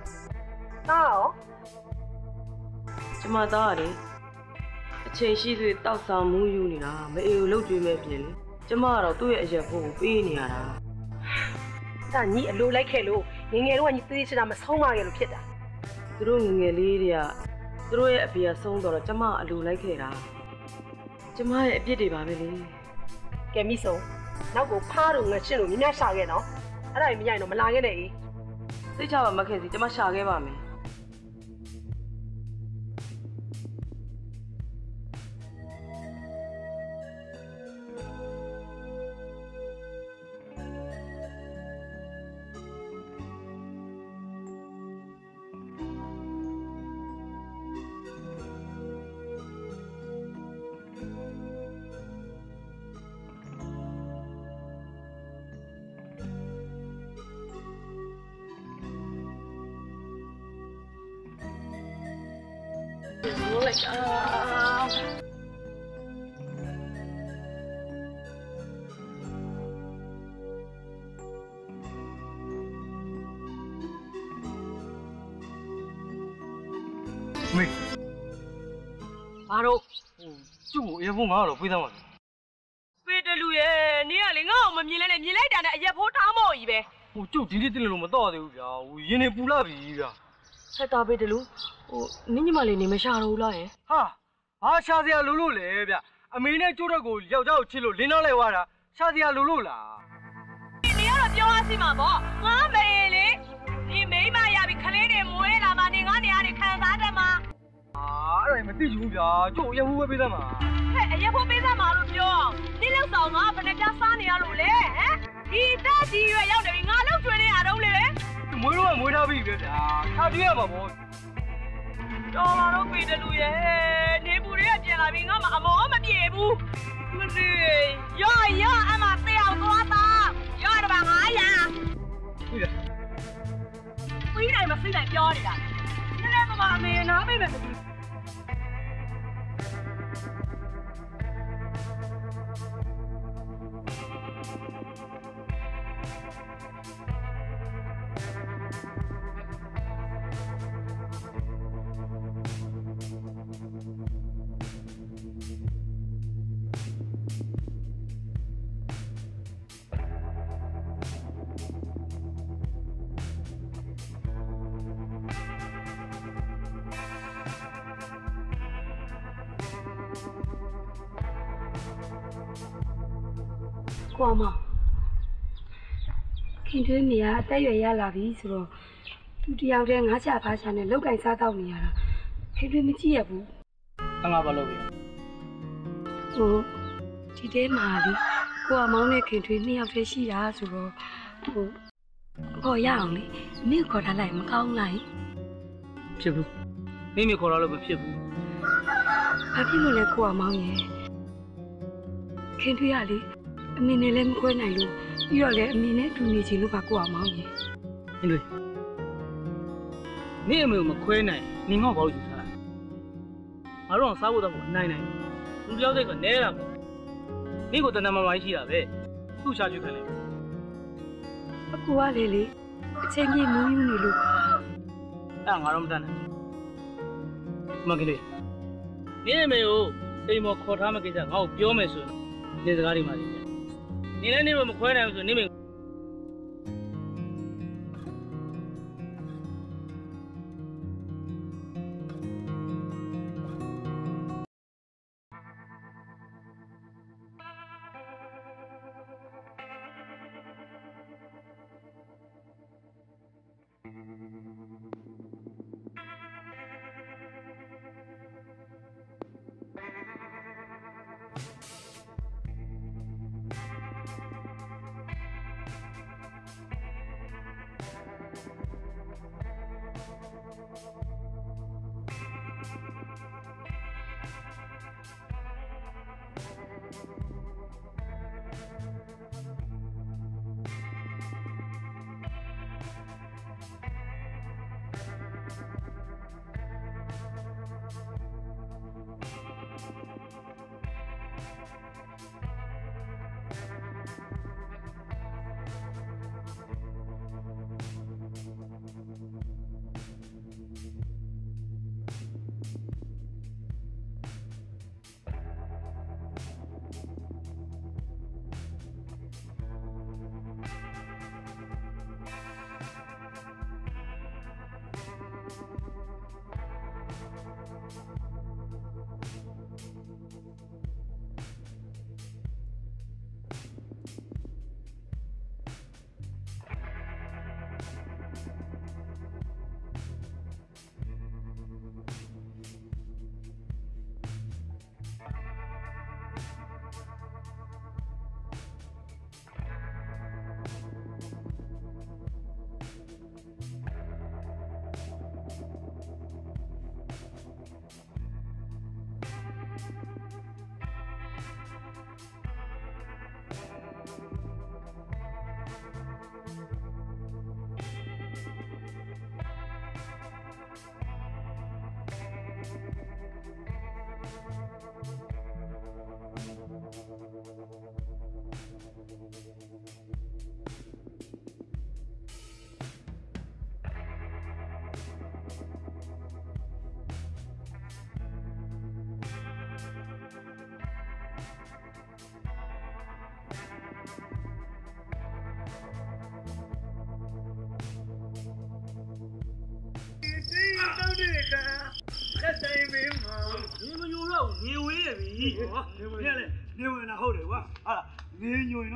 Speaker 14: တားရော
Speaker 10: ကျမသားရတယ်အချိန်ရှိသေးတောက်ဆောင်မူးယူနေတာမအေကိုလှုပ်ကြွေးမဲ့ပြင်လေကျမကတော့သူ့ရဲ့အရက်ဖို့ကိုပေးနေရတာ
Speaker 14: ဒါညီအလိုလိုက်ခဲ့လို့ငယ်ငယ်တော့ညီသေးချင်တာမဆုံးမခဲ့လို့ဖြစ်တာ
Speaker 10: သူတို့ငယ်ငယ်လေးတွေကသူတို့ရဲ့အဖေကဆုံးတော့ကျမအလိုလိုက်ခဲ့တာကျမရဲ့အပြစ်တွေပါပဲလေ
Speaker 14: ကဲမိဆုံး နောက်ကိုဖားတော့ငါရှင်းလို့မြင်များရှာခဲ့နော်အဲ့ဒါကြီးမရရင်တော့မလာခဲ့နဲ့အေး
Speaker 10: စိတ်ချပါမခင်စီကျမရှာခဲ့ပါမယ်
Speaker 3: လိုက်တာ
Speaker 18: မေ
Speaker 14: ဘာတော့
Speaker 18: ကျုပ်ကိုအေးဖုန်းငါတော့ပြေးသားမှာ
Speaker 3: ပေးတယ်လူရဲ့နေကလေငါ့ကိုမမြင်လဲနဲ့မြင်လိုက်တာနဲ့အရက်ဖိုးထားမော်ကြီးပဲ
Speaker 17: ဟိုကျုပ်ဒီနေ့တင်လို့မတော့သေးဘူးဗျာဟိုရင်နေပူလာပြီဗျာ
Speaker 3: ဟဲ့တာပေးတယ်လို့ ဟိုနင်းညီမလေးနေမရှာတော့ဘူးလားယင်
Speaker 17: ဟာဟာရှာစရာလိုလို့လေဗျအမေနဲ့ကျိုးတော့ကိုယောက်ျားကိုချစ်လို့လင်းတော့လိုက်သွားတာရှာစရာလိုလို့လား
Speaker 3: နေကတော့ပြောရစီမှာပေါ့ငါမေလေဒီမိမရပြီခလေးတွေမွေးလာမှနေငါနေရနေခံစားတယ်မှာ
Speaker 17: အာအဲ့ဒါမသိဘူးဗျာကျုပ်အရင်ဘူးပဲပေးသမှာ
Speaker 3: ဟဲ့အရက်ဖိုးပေးစမ်းပါလို့ပြောအောင်ဒီလောက်ဆောင်ငါဘယ်နဲ့ပြစားနေရလို့လဲဟမ်ဒီတက်ဒီရွယ်ရောက်နေပြီငါလောက်ကျွေးနေရတော့လေ
Speaker 17: မွေးတော့မွေးထားပြီပဲဗျာခါပြေးရမှာပေါ့
Speaker 3: တော်လာတော့ပေးတယ်လူရဲ့နေပူတွေကပြန်လာပြီငါမှအမောမပြေဘူးမသိရောရောအမတေအောင်သွားတာရောတော့ငါရ
Speaker 17: ဟုတ်တယ်
Speaker 3: ပြီးနိုင်မသိနိုင်ပြောနေတာနည်းနည်းမမအမေနားမိမယ်
Speaker 23: ကို ခင်ထွေးမိကအသက်အရွယ်ရလာပြီဆိုတော့သူတယောက်တည်းငါးချဖားချနဲ့လောက်ကင်စားတော့နေရတာခင်ထွေးမကြည့်ရဘူး
Speaker 17: အငါဘာလုပ်ပြီ
Speaker 23: ဟိုဒီတဲမှာလေကိုအမောင်းနဲ့ခင်ထွေးနှစ်ယောက်တည်းရှိတာဆိုတော့ဟိုပေါ်ရအောင်လေနင့်ခေါ်ထားလိုက်မကောင်းလိုက်
Speaker 17: ဖြစ်ဘူးမိမိခေါ်တော့လို့မဖြစ်ဘူး
Speaker 23: ဘာဖြစ်လို့လဲကိုအမောင်းရဲ့ခင်ထွေးကလေ အမေနဲ့လည်းမခွဲနိုင်လို့ပြီးတော့လည်းအမေနဲ့အတူနေချင်လို့ပါကိုအမောင်းရဲ့
Speaker 17: ဟင်းတွေနေအမေကိုမခွဲနိုင်နေငေါ့ဘာလို့ယူထားတာငါတို့အောင်စားဖို့တော့မနိုင်နိုင်လူတယောက်တည်းကနဲတာပေါ့နေကိုတဏ္ဍာမမိုင်းရှိတာပဲသူ့ရှာကျွတ်ခံလိုက်
Speaker 23: အကူကလေလေအချိန်ပြည့်မူးယူနေလို့
Speaker 17: အဲ့ငါတော့မတတ်နိုင်မကလေးနေအမေကိုအိမ်မော်ခေါ်ထားမကိစ္စငါ့ကိုပြောမယ်ဆိုရင်နေစကားတွေမှာ နေနေလည်းနေမခွဲနိုင်ဘူးဆို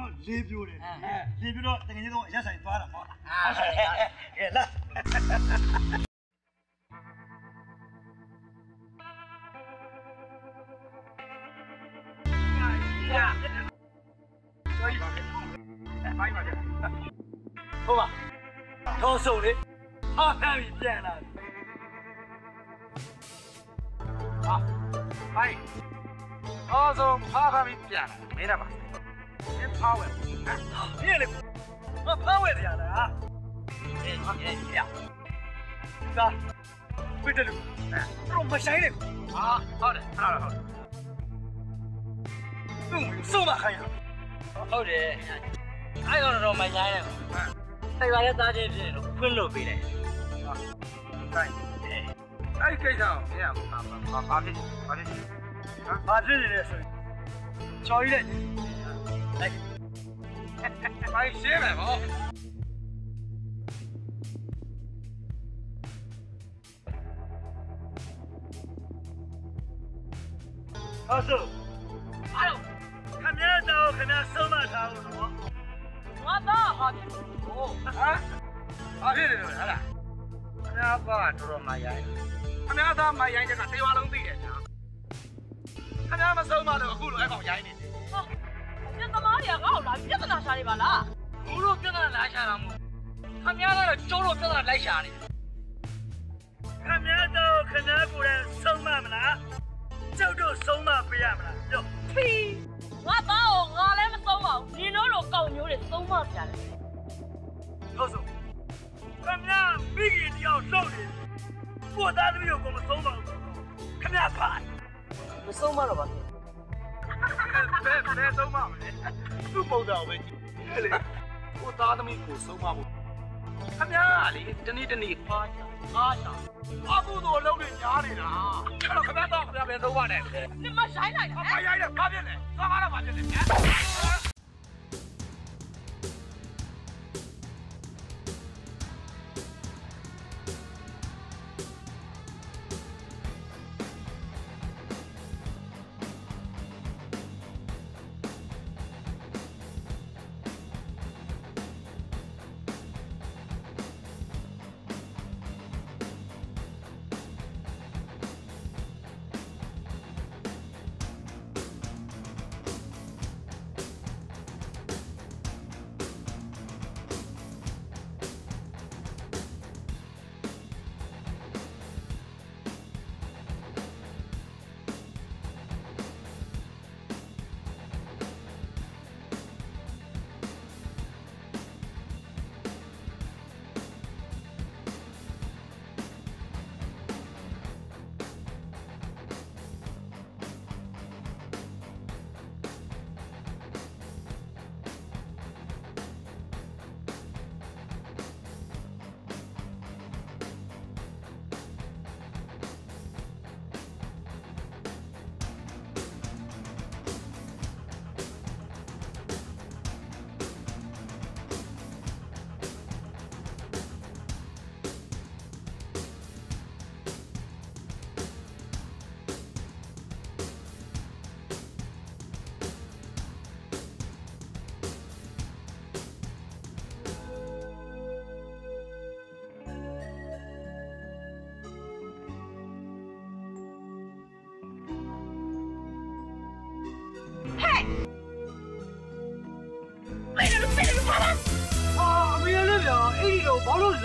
Speaker 21: တော့လေးပြိုးတယ်လေးပြိုးတော့တကယ်ကြီးတော့ရက်ဆိုင်သွားတာပေါ့ဟုတ်တယ်ကဲလာဟုတ်ပါထောစုံလေဟာဖမ်းပြီးပြန်လာဟာဟိုင်းထောစုံဖားဖမ်းပြီးပြန်လာမင်းတော့ပါအင်း ဖားဝယ်ဟာပြည့်လေမဖားဝယ်ကြလားဟာအေးအေးရဒါဝိတလူတော့မဆိုင်လေဟာဟုတ်တယ်ဟုတ်တယ်ဟုတ်တယ်သူ့စုံမခိုင်းရဟုတ်တယ်အဲ့တော့တော့မဆိုင်လေဆိုင်ပါရဲ့သားချင်းဖြစ်လို့ဖွင့်လို့ပေးတယ်ဟာဆိုင်အဲ့ဒီကိစ္စကိုမင်းကဘာဘာဖြစ်ဘာဖြစ်ဟာဘာဖြစ်နေလဲဆိုရင်ချော်ကြီးတဲ့လိုက်ဘာရှင်းမယ်ဗောဟုတ်ဆိုအားလုံးခ မရတော့ခမရဆုံးမထားဘူးနော်
Speaker 3: ငါသားဟာဖြစ်
Speaker 21: ဟိုဟာဘာဖြစ်နေလဲဟာလားခမရပါတော့တော်မရိုင်းခမရသားမရိုင်းတဲ့ကတေဝါလုံးသိတယ်ညာခမရမဆုံးမတော့အခုလိုအဲ့ ကောင်ရိုင်းနေတယ်
Speaker 3: ပြသမားတွေကငါ့ကိုလာပြဿနာရှာနေပါလား
Speaker 21: ဘူးလို့ပြဿနာလာရှာတာမို့ခမရကတော့ကျိုးလို့ပြဿနာလိုက်ရှာနေတယ်ခမရတော့ခမရကိုယ်တိုင်ဆုံးမမလားကျုပ်တို့ဆုံးမပေးရမလားပြော
Speaker 3: ဖီငါသားကိုငါလည်းမဆုံးပါဘူးနင်တို့လိုကောက်မျိုးတွေသုံးမပြတယ်
Speaker 21: ဟုတ်ဆိုခမရမိကြီးတယောက်လှုပ်နေကိုသားသမီးကိုမဆုံးပါဘူးခမရပါ
Speaker 20: မဆုံးမတော့ပါဘူး
Speaker 21: ဘယ်ဘယ်ဆုံးမမလဲသူ့ပုံတော်ပဲကြည့်လေကိုသားသမီးကိုဆုံးမဖို့ခမရလေတနေ့တနေ့ဖားချအားချအခုတော့လုံးနေညားနေတာအဲ့တော့ခမရတော့ခမရပဲဆုံးမနဲ့
Speaker 3: နင်မဆိုင်လိုက်တာ
Speaker 21: ဘာရိုက်လဲဘာဖြစ်လဲသွားမှာတော့ဘာဖြစ်လဲ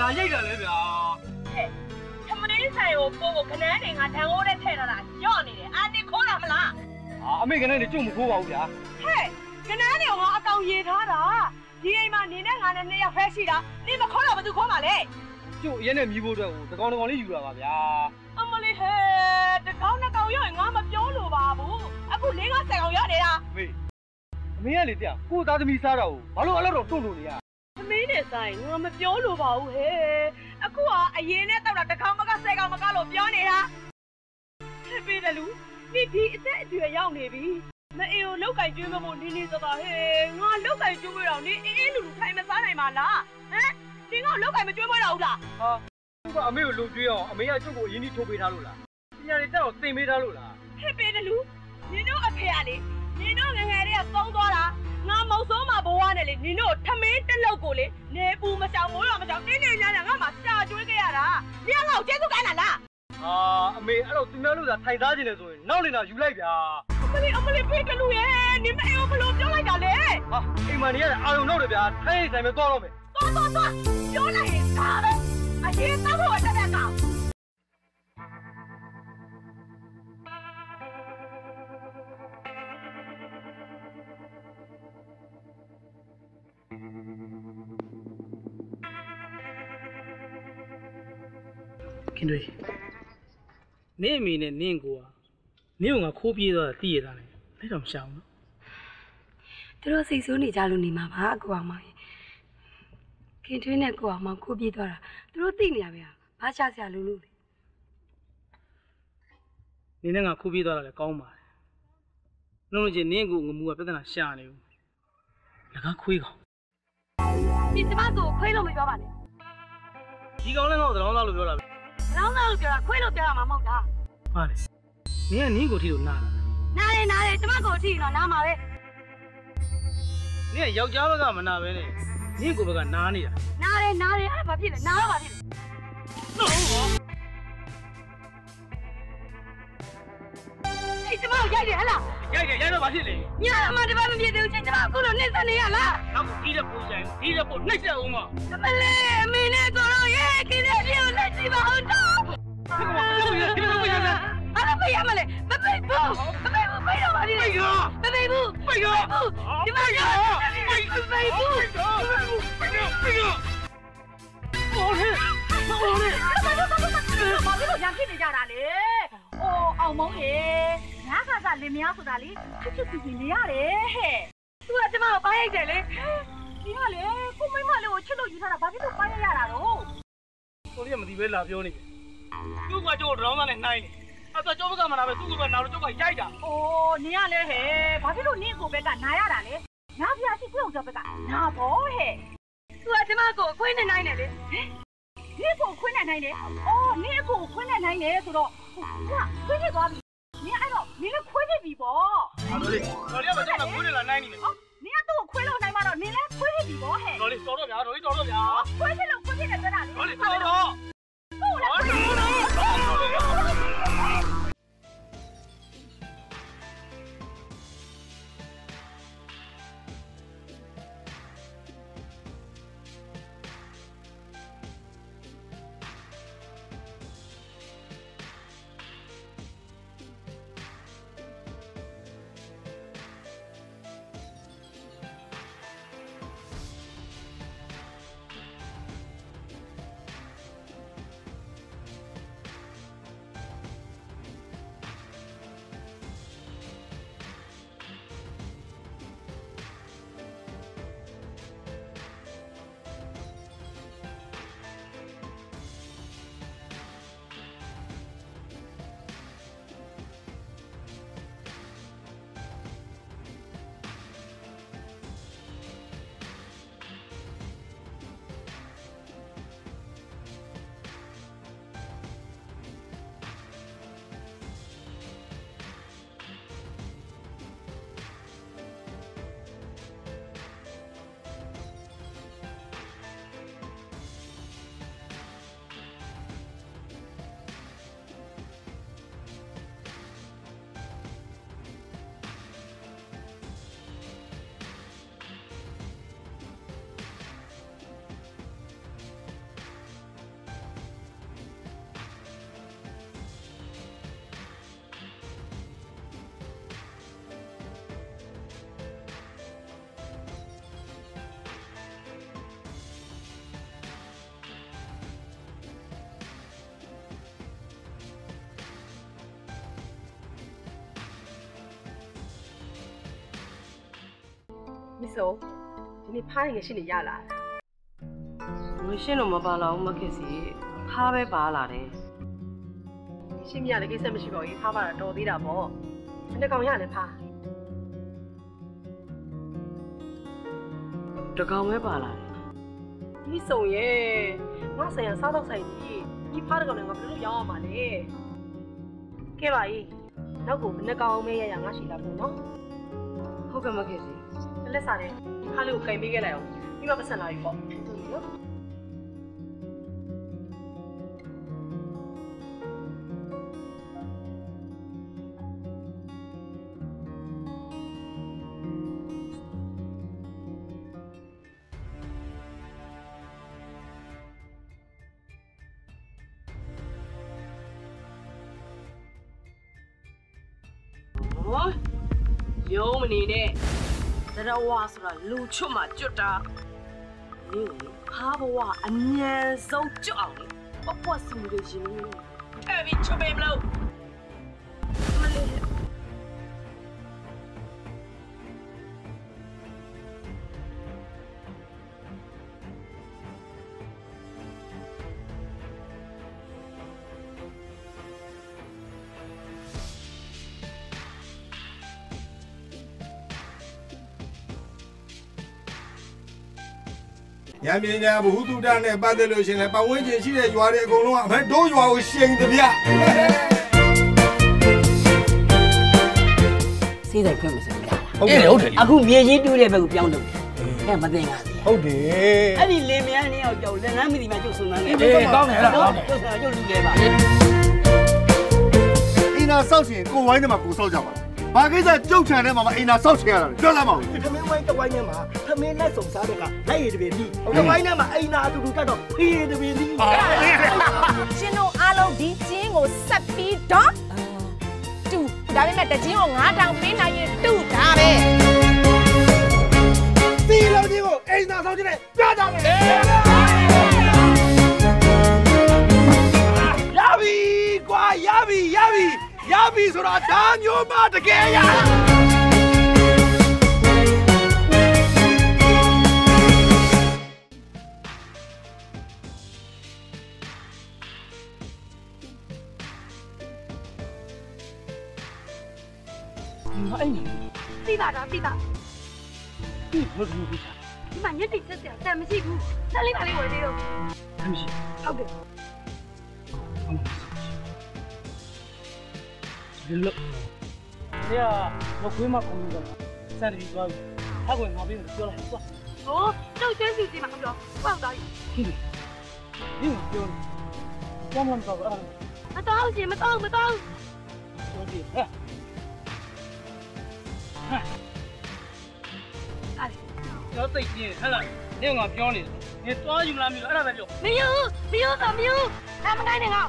Speaker 3: လို့လာ
Speaker 21: ရိုက်တာလဲဗျာ
Speaker 3: ဟဲ့ခမင်းဆိုင်ကိုပို့ဖို့ခနန်းတွေငါဒန်အိုးနဲ့ထည့်လာတာညော့နေတယ်အာနေခိုးတာမလား
Speaker 21: အာအမေကနေကြုံမခိုးပါဘူးဗျာ
Speaker 3: ဟဲ့ခနန်းတွေကိုငါအကောင်ရေထားတာဒီအိမ်မှာနေနဲ့ငါနဲ့နှစ်ယောက်ဖဲရှိတာနေမခိုးတော့ဘယ်သူခိုးမှာလဲ
Speaker 21: ကျုပ်ရဲနဲ့မြည်ဖို့အတွက်ကိုတကောင်တကောင်လေးယူလာပါဗျာ
Speaker 3: အမလေးဟဲ့တကောင်းနှစ်ကောင်ရရင်ငါမပြောလို့ပါဘူးအခုလေးကဆက်ကောင်ရနေတာ
Speaker 21: အမေအမေကလေတရားကိုသားသမီးစားတာကိုဘာလို့အဲ့လိုတော့တွန့်လို့နေရ
Speaker 3: သမီးနဲ့ဆို င်ငါမပြောလို့ပါဘူးဟဲ့အခုကအရင်နဲ့တောက်တာတကောင်မကဆယ်ကောင်မကလို့ပြောနေတာဟဲ့ပေးတယ်လူနေဒီအသက်အရွယ်ရောက်နေပြီမအေကိုလောက်ကင်ကျွေးမမို့နေနေသသာဟဲ့ငါလောက်ကင်ကျွေးမတော့နေအေးအေးလူလူထိုင်မစားနိုင်ပါလားဟမ်ဒီငါလောက်ကင်မကျွေးမတော့ဘူးလား
Speaker 21: ဟာသူကအမေကိုလုံကျွေးအောင်အမေကကျုပ်ကိုအရင်ကြီးထိုးပေးထားလို့လားပညာတွေတက်တော့သင်ပေးထားလို့လား
Speaker 3: ဟဲ့ပေးတယ်လူနင်တို့အဖေကလေနင်တို့ငယ်ငယ်လေးကသုံးသွားတာငါမုံဆိုးမှာဘဝနဲ့လေနင်တို့ တော့
Speaker 18: သူများလို့သာထိုင်သားခြင်းလေဆိုရင်နောက်လင်တာယူလိုက်ဗျာ
Speaker 3: အမလေးအမလေးဖေးကလူရဲ့နင်မအေးဘလို့ပြောလိုက်တာလေ
Speaker 18: ဟာအိမ်မနေရတဲ့အာယုံနောက်တယ်ဗျာထိုင်ဆိုင်ပဲသွားတော့မယ်
Speaker 3: သွားသွားသွားပြောလိုက်ရင်ဒါပဲအရင်တော့ဘုရားတက်တဲ့ကောင်
Speaker 17: ခင်တွေ နင့်အမေနဲ့နင့်ကိုကနင့်ကငါခိုးပြေးသွားတာတည်ရတာလေလက်တော့မရှောင်ဘူး
Speaker 24: သူတို့စိတ်ဆိုးနေကြလို့နေမှာပါအကူအောင်မောင်ရေခင်ထွေးနဲ့ကိုအောင်မောင်ခိုးပြေးသွားတာသူတို့သိနေရဗျာဘာရှာစရာလို့လို့
Speaker 17: နင်းနဲ့ငါခိုးပြေးသွားတာလည်းကောင်းပါတယ်လုံးလုံးချင်းနင့်ကိုငမူကပြဿနာရှာနေဘူးငါကခွေးကောင်
Speaker 24: ဒီကျမကိုခွေးလို့မပြောပါနဲ့
Speaker 17: ဒီကောင်လည်းငါ့ကိုသတော်သားလို့ပြောတာပဲ
Speaker 24: နောင်သားလို့ပြောတာခွေးလို့ပြောတာမှမဟုတ်တာ
Speaker 17: ဟာလေနင်းကနင်းကိုထိလို့နားတာ
Speaker 24: နားတယ်နားတယ်ကျမကိုထိရင်တော့နားမှာပဲ
Speaker 17: နင်းကယောက်ျားဘက်ကမနာပဲနဲ့နင်းကိုဘက်ကနားနေတာ
Speaker 24: နားတယ်နားတယ်အဲ့ဒါဘာဖြစ်လဲနားတော့ဘာဖြစ်လဲ 是把我压了。压脸压到把心里。你他妈的把我
Speaker 17: 撇丢，你他妈骨头内脏内眼了。老子提着工
Speaker 24: 钱，提着工，那些欧吗？怎么嘞？明天早上也给那些欧
Speaker 17: 那几把好找。这个我不行，
Speaker 24: 这个不行的。阿拉不要嘛嘞，不背不，不背不背着我的。背哥，不背不，背哥，你妈呀！背哥，背哥，背哥，背
Speaker 17: 哥。不好嘞，不好嘞！走走走
Speaker 25: 走走，我这个想去你家哪里？ အိုးအောင်မုန်းရေငါးခါကလင်မယားဆိုတာလေချစ်ချစ်စီစီနေရတယ်ဟဲ့
Speaker 24: သူကကျမကိုပါရိုက်တယ်လေ။
Speaker 25: ဒီကလေကိုမိမလေးကိုချစ်လို့ယူထားတာဘာဖြစ်လို့ပိုင်းရရတာတော့
Speaker 17: ကိုလေးကမသိပဲလာပြောနေပြီသူကကျိုးဒေါင်းသားနဲ့နှိုင်းနေအဲ့တော့ကျိုးဘက်ကမနာပဲသူ့ကနာတော့ကျိုးကရိုက်တာ။
Speaker 25: အိုးနင်ကလေဟဲ့ဘာဖြစ်လို့နင့်ကိုဘက်ကနာရတာလဲ။နာပြာရှိကိုကြောဘက်ကနာဘောဟဲ့
Speaker 24: သူကကျမကိုခွေးနေနိုင်တယ်လေ။
Speaker 25: နင့်ကိုခွင်းနေနိုင်တယ်။အော်နင့်ကိုခွင်းနေနိုင်တယ်ဆိုတော့ဟိုကခွင်းနေသွားပြီ။နင်အဲ့တော့နင်လည်းခွင်းနေပြီပေါ့
Speaker 17: တော်လေးတော်လေးကမကြောက်တာကိုလေးလာနှိုင်းနေတယ်။
Speaker 25: နင်ကသူ့ကိုခွင်းလို့နိုင်မှာတော့နင်လည်းခွင်းနေပြီပေါ့ဟဲ့
Speaker 17: တော်လေးတော်တော့ဗျာတော်လေးတော်တော့ဗျာ။
Speaker 25: ခွင်းနေလို့ခွင်းနေတယ်ပြောတာလေ
Speaker 17: တော်လေးတော်တော့
Speaker 25: ဟုတ်လား
Speaker 3: မိဆိုဒီနေ့ဖားရင်ငရှိနေရလာ
Speaker 14: ငွေရှင်းတော့မပါလာဘူးမခက်စီဖားပဲပါလာတယ်
Speaker 3: ရှင်းမြလည်းကိစ္စမရှိပါဘူးဖားပါတာတော်သေးတာပေါ့ဒီကောင်ရလဲဖား
Speaker 14: တကောင်ပဲပါလာတယ်
Speaker 3: ဒီစုံရဲ့ငါဆိုင်ရစားတော့ဆိုင်ကြီးဒီဖားတကောင်လည်းငါဘယ်လိုရောင်းရမှာလဲကဲပါကြီး
Speaker 14: နောက်ကိုမနှကောင်မဲရရငါရှိလာဖို့နော်
Speaker 26: ဟုတ်ကဲ့မခင်စီ။
Speaker 14: လက်စားတယ်ခါလေးကိုကင်ပေးခဲ့လိုက်အောင်ပြီးမှပတ်စံလာပြီပေါ့
Speaker 26: ဝါဆိုတာလူချွတ်မှကျွတ်တာနင်းလေခါဘဝအမြန်ဆုံးကျွတ်အောင်လေပပွက်စုလို့ရှင်အဲ့ဒီချွတ်ပေးမလို့မလေး
Speaker 19: ရံမြင်ညာဘဟုတုတနဲ့ပတ်သက်လို့ရှင်လဲပတ်ဝန်းကျင်ရှိတဲ့ရွာတွေအကုန်လုံးကအဖေတို့ရွာကိုရှိန်သဗျ
Speaker 17: စေးတယ်ခွင့်မစမ်းဘူး
Speaker 19: ဟုတ်တယ်ဟုတ်တယ်
Speaker 17: အခုမြေကြီးတူးတဲ့ဘက်ကိုပြောင်းလို့ဟဲ့မသိငါသေး
Speaker 19: ဟုတ်တယ်
Speaker 17: အဲ့ဒီလင်မယားနှစ်ယောက်ကြောက်လက်ငန်းမသိမှကျုပ်စုံစမ်းနေ
Speaker 19: အေးကောင်းတယ်အဲ့ဒါကောင်းတယ်
Speaker 17: ကျုပ်ကကျုပ်လူလဲပါ
Speaker 6: အိမ်နာဆောက်ရှင်ကိုဝိုင်းထဲမှာကိုဆောက်ကြပါဘာကိစ္စကြုတ်ချန်ထဲမှာမအိမ်နာဆောက်ချင်ရတာလဲပြောစမ်းပါဦး
Speaker 27: သမင်းဝိုင်းတဝိုင်းထဲမှာ သမင်းလက်စုံစားတဲ့ကလက်ရည်တပင်ပြီးတဝိုင်းထဲမှာအိမ်နာအတူတူတက်တော့ဖေးရည်တပင်ပြီး
Speaker 28: ရှင်တို့အားလုံးဒီကျင်းကိုဆက်ပြီးတော့တူဒါပေမဲ့တကျင်းကို9000ပေးနိုင်ရင်တူတာပဲ
Speaker 27: စီလုံးကြီးကိုအိမ်နာဆောက်ခြင်းနဲ့ပြကြမယ်ရပြီကွာရပြီရပြီရပြီဆိုတာဒါမျိုးမှတကယ်ရ
Speaker 17: မအိမ်
Speaker 24: သိပါတော့သိပါ
Speaker 17: ဒီဟုတ်ဘူးဗျာ
Speaker 24: ဒီမှာညက်တိချက်စရာတန်မရှိဘူးဆက်လေးပါလေးဝယ်သေးတော့
Speaker 17: မရှိ
Speaker 24: ဟုတ်တယ်
Speaker 27: ဒီလိုနေရမခွေးမခုံးတော့စံတီသွားပြီဟဲ့ကွငါပြီးပြောလိုက်သွား
Speaker 24: ဟိုကျုပ်ကျွမ်းစီစီမှာဟုတ်တော့ပေါ့တော့
Speaker 27: ဟင်းဒီပြောတယ်ဘာမှမတော့အဲ့
Speaker 24: မတော်ရှင်မတော်မတော်
Speaker 27: ဒါဒီဟဲ့ အဲ့
Speaker 17: တော့သိပြင်းဟဲ့လားနေငါပြောနေငါသွားယူလားမလို့အဲ့ဒါပဲပြော
Speaker 24: မယူမယူတော့မယူအမနိုင်နေငါ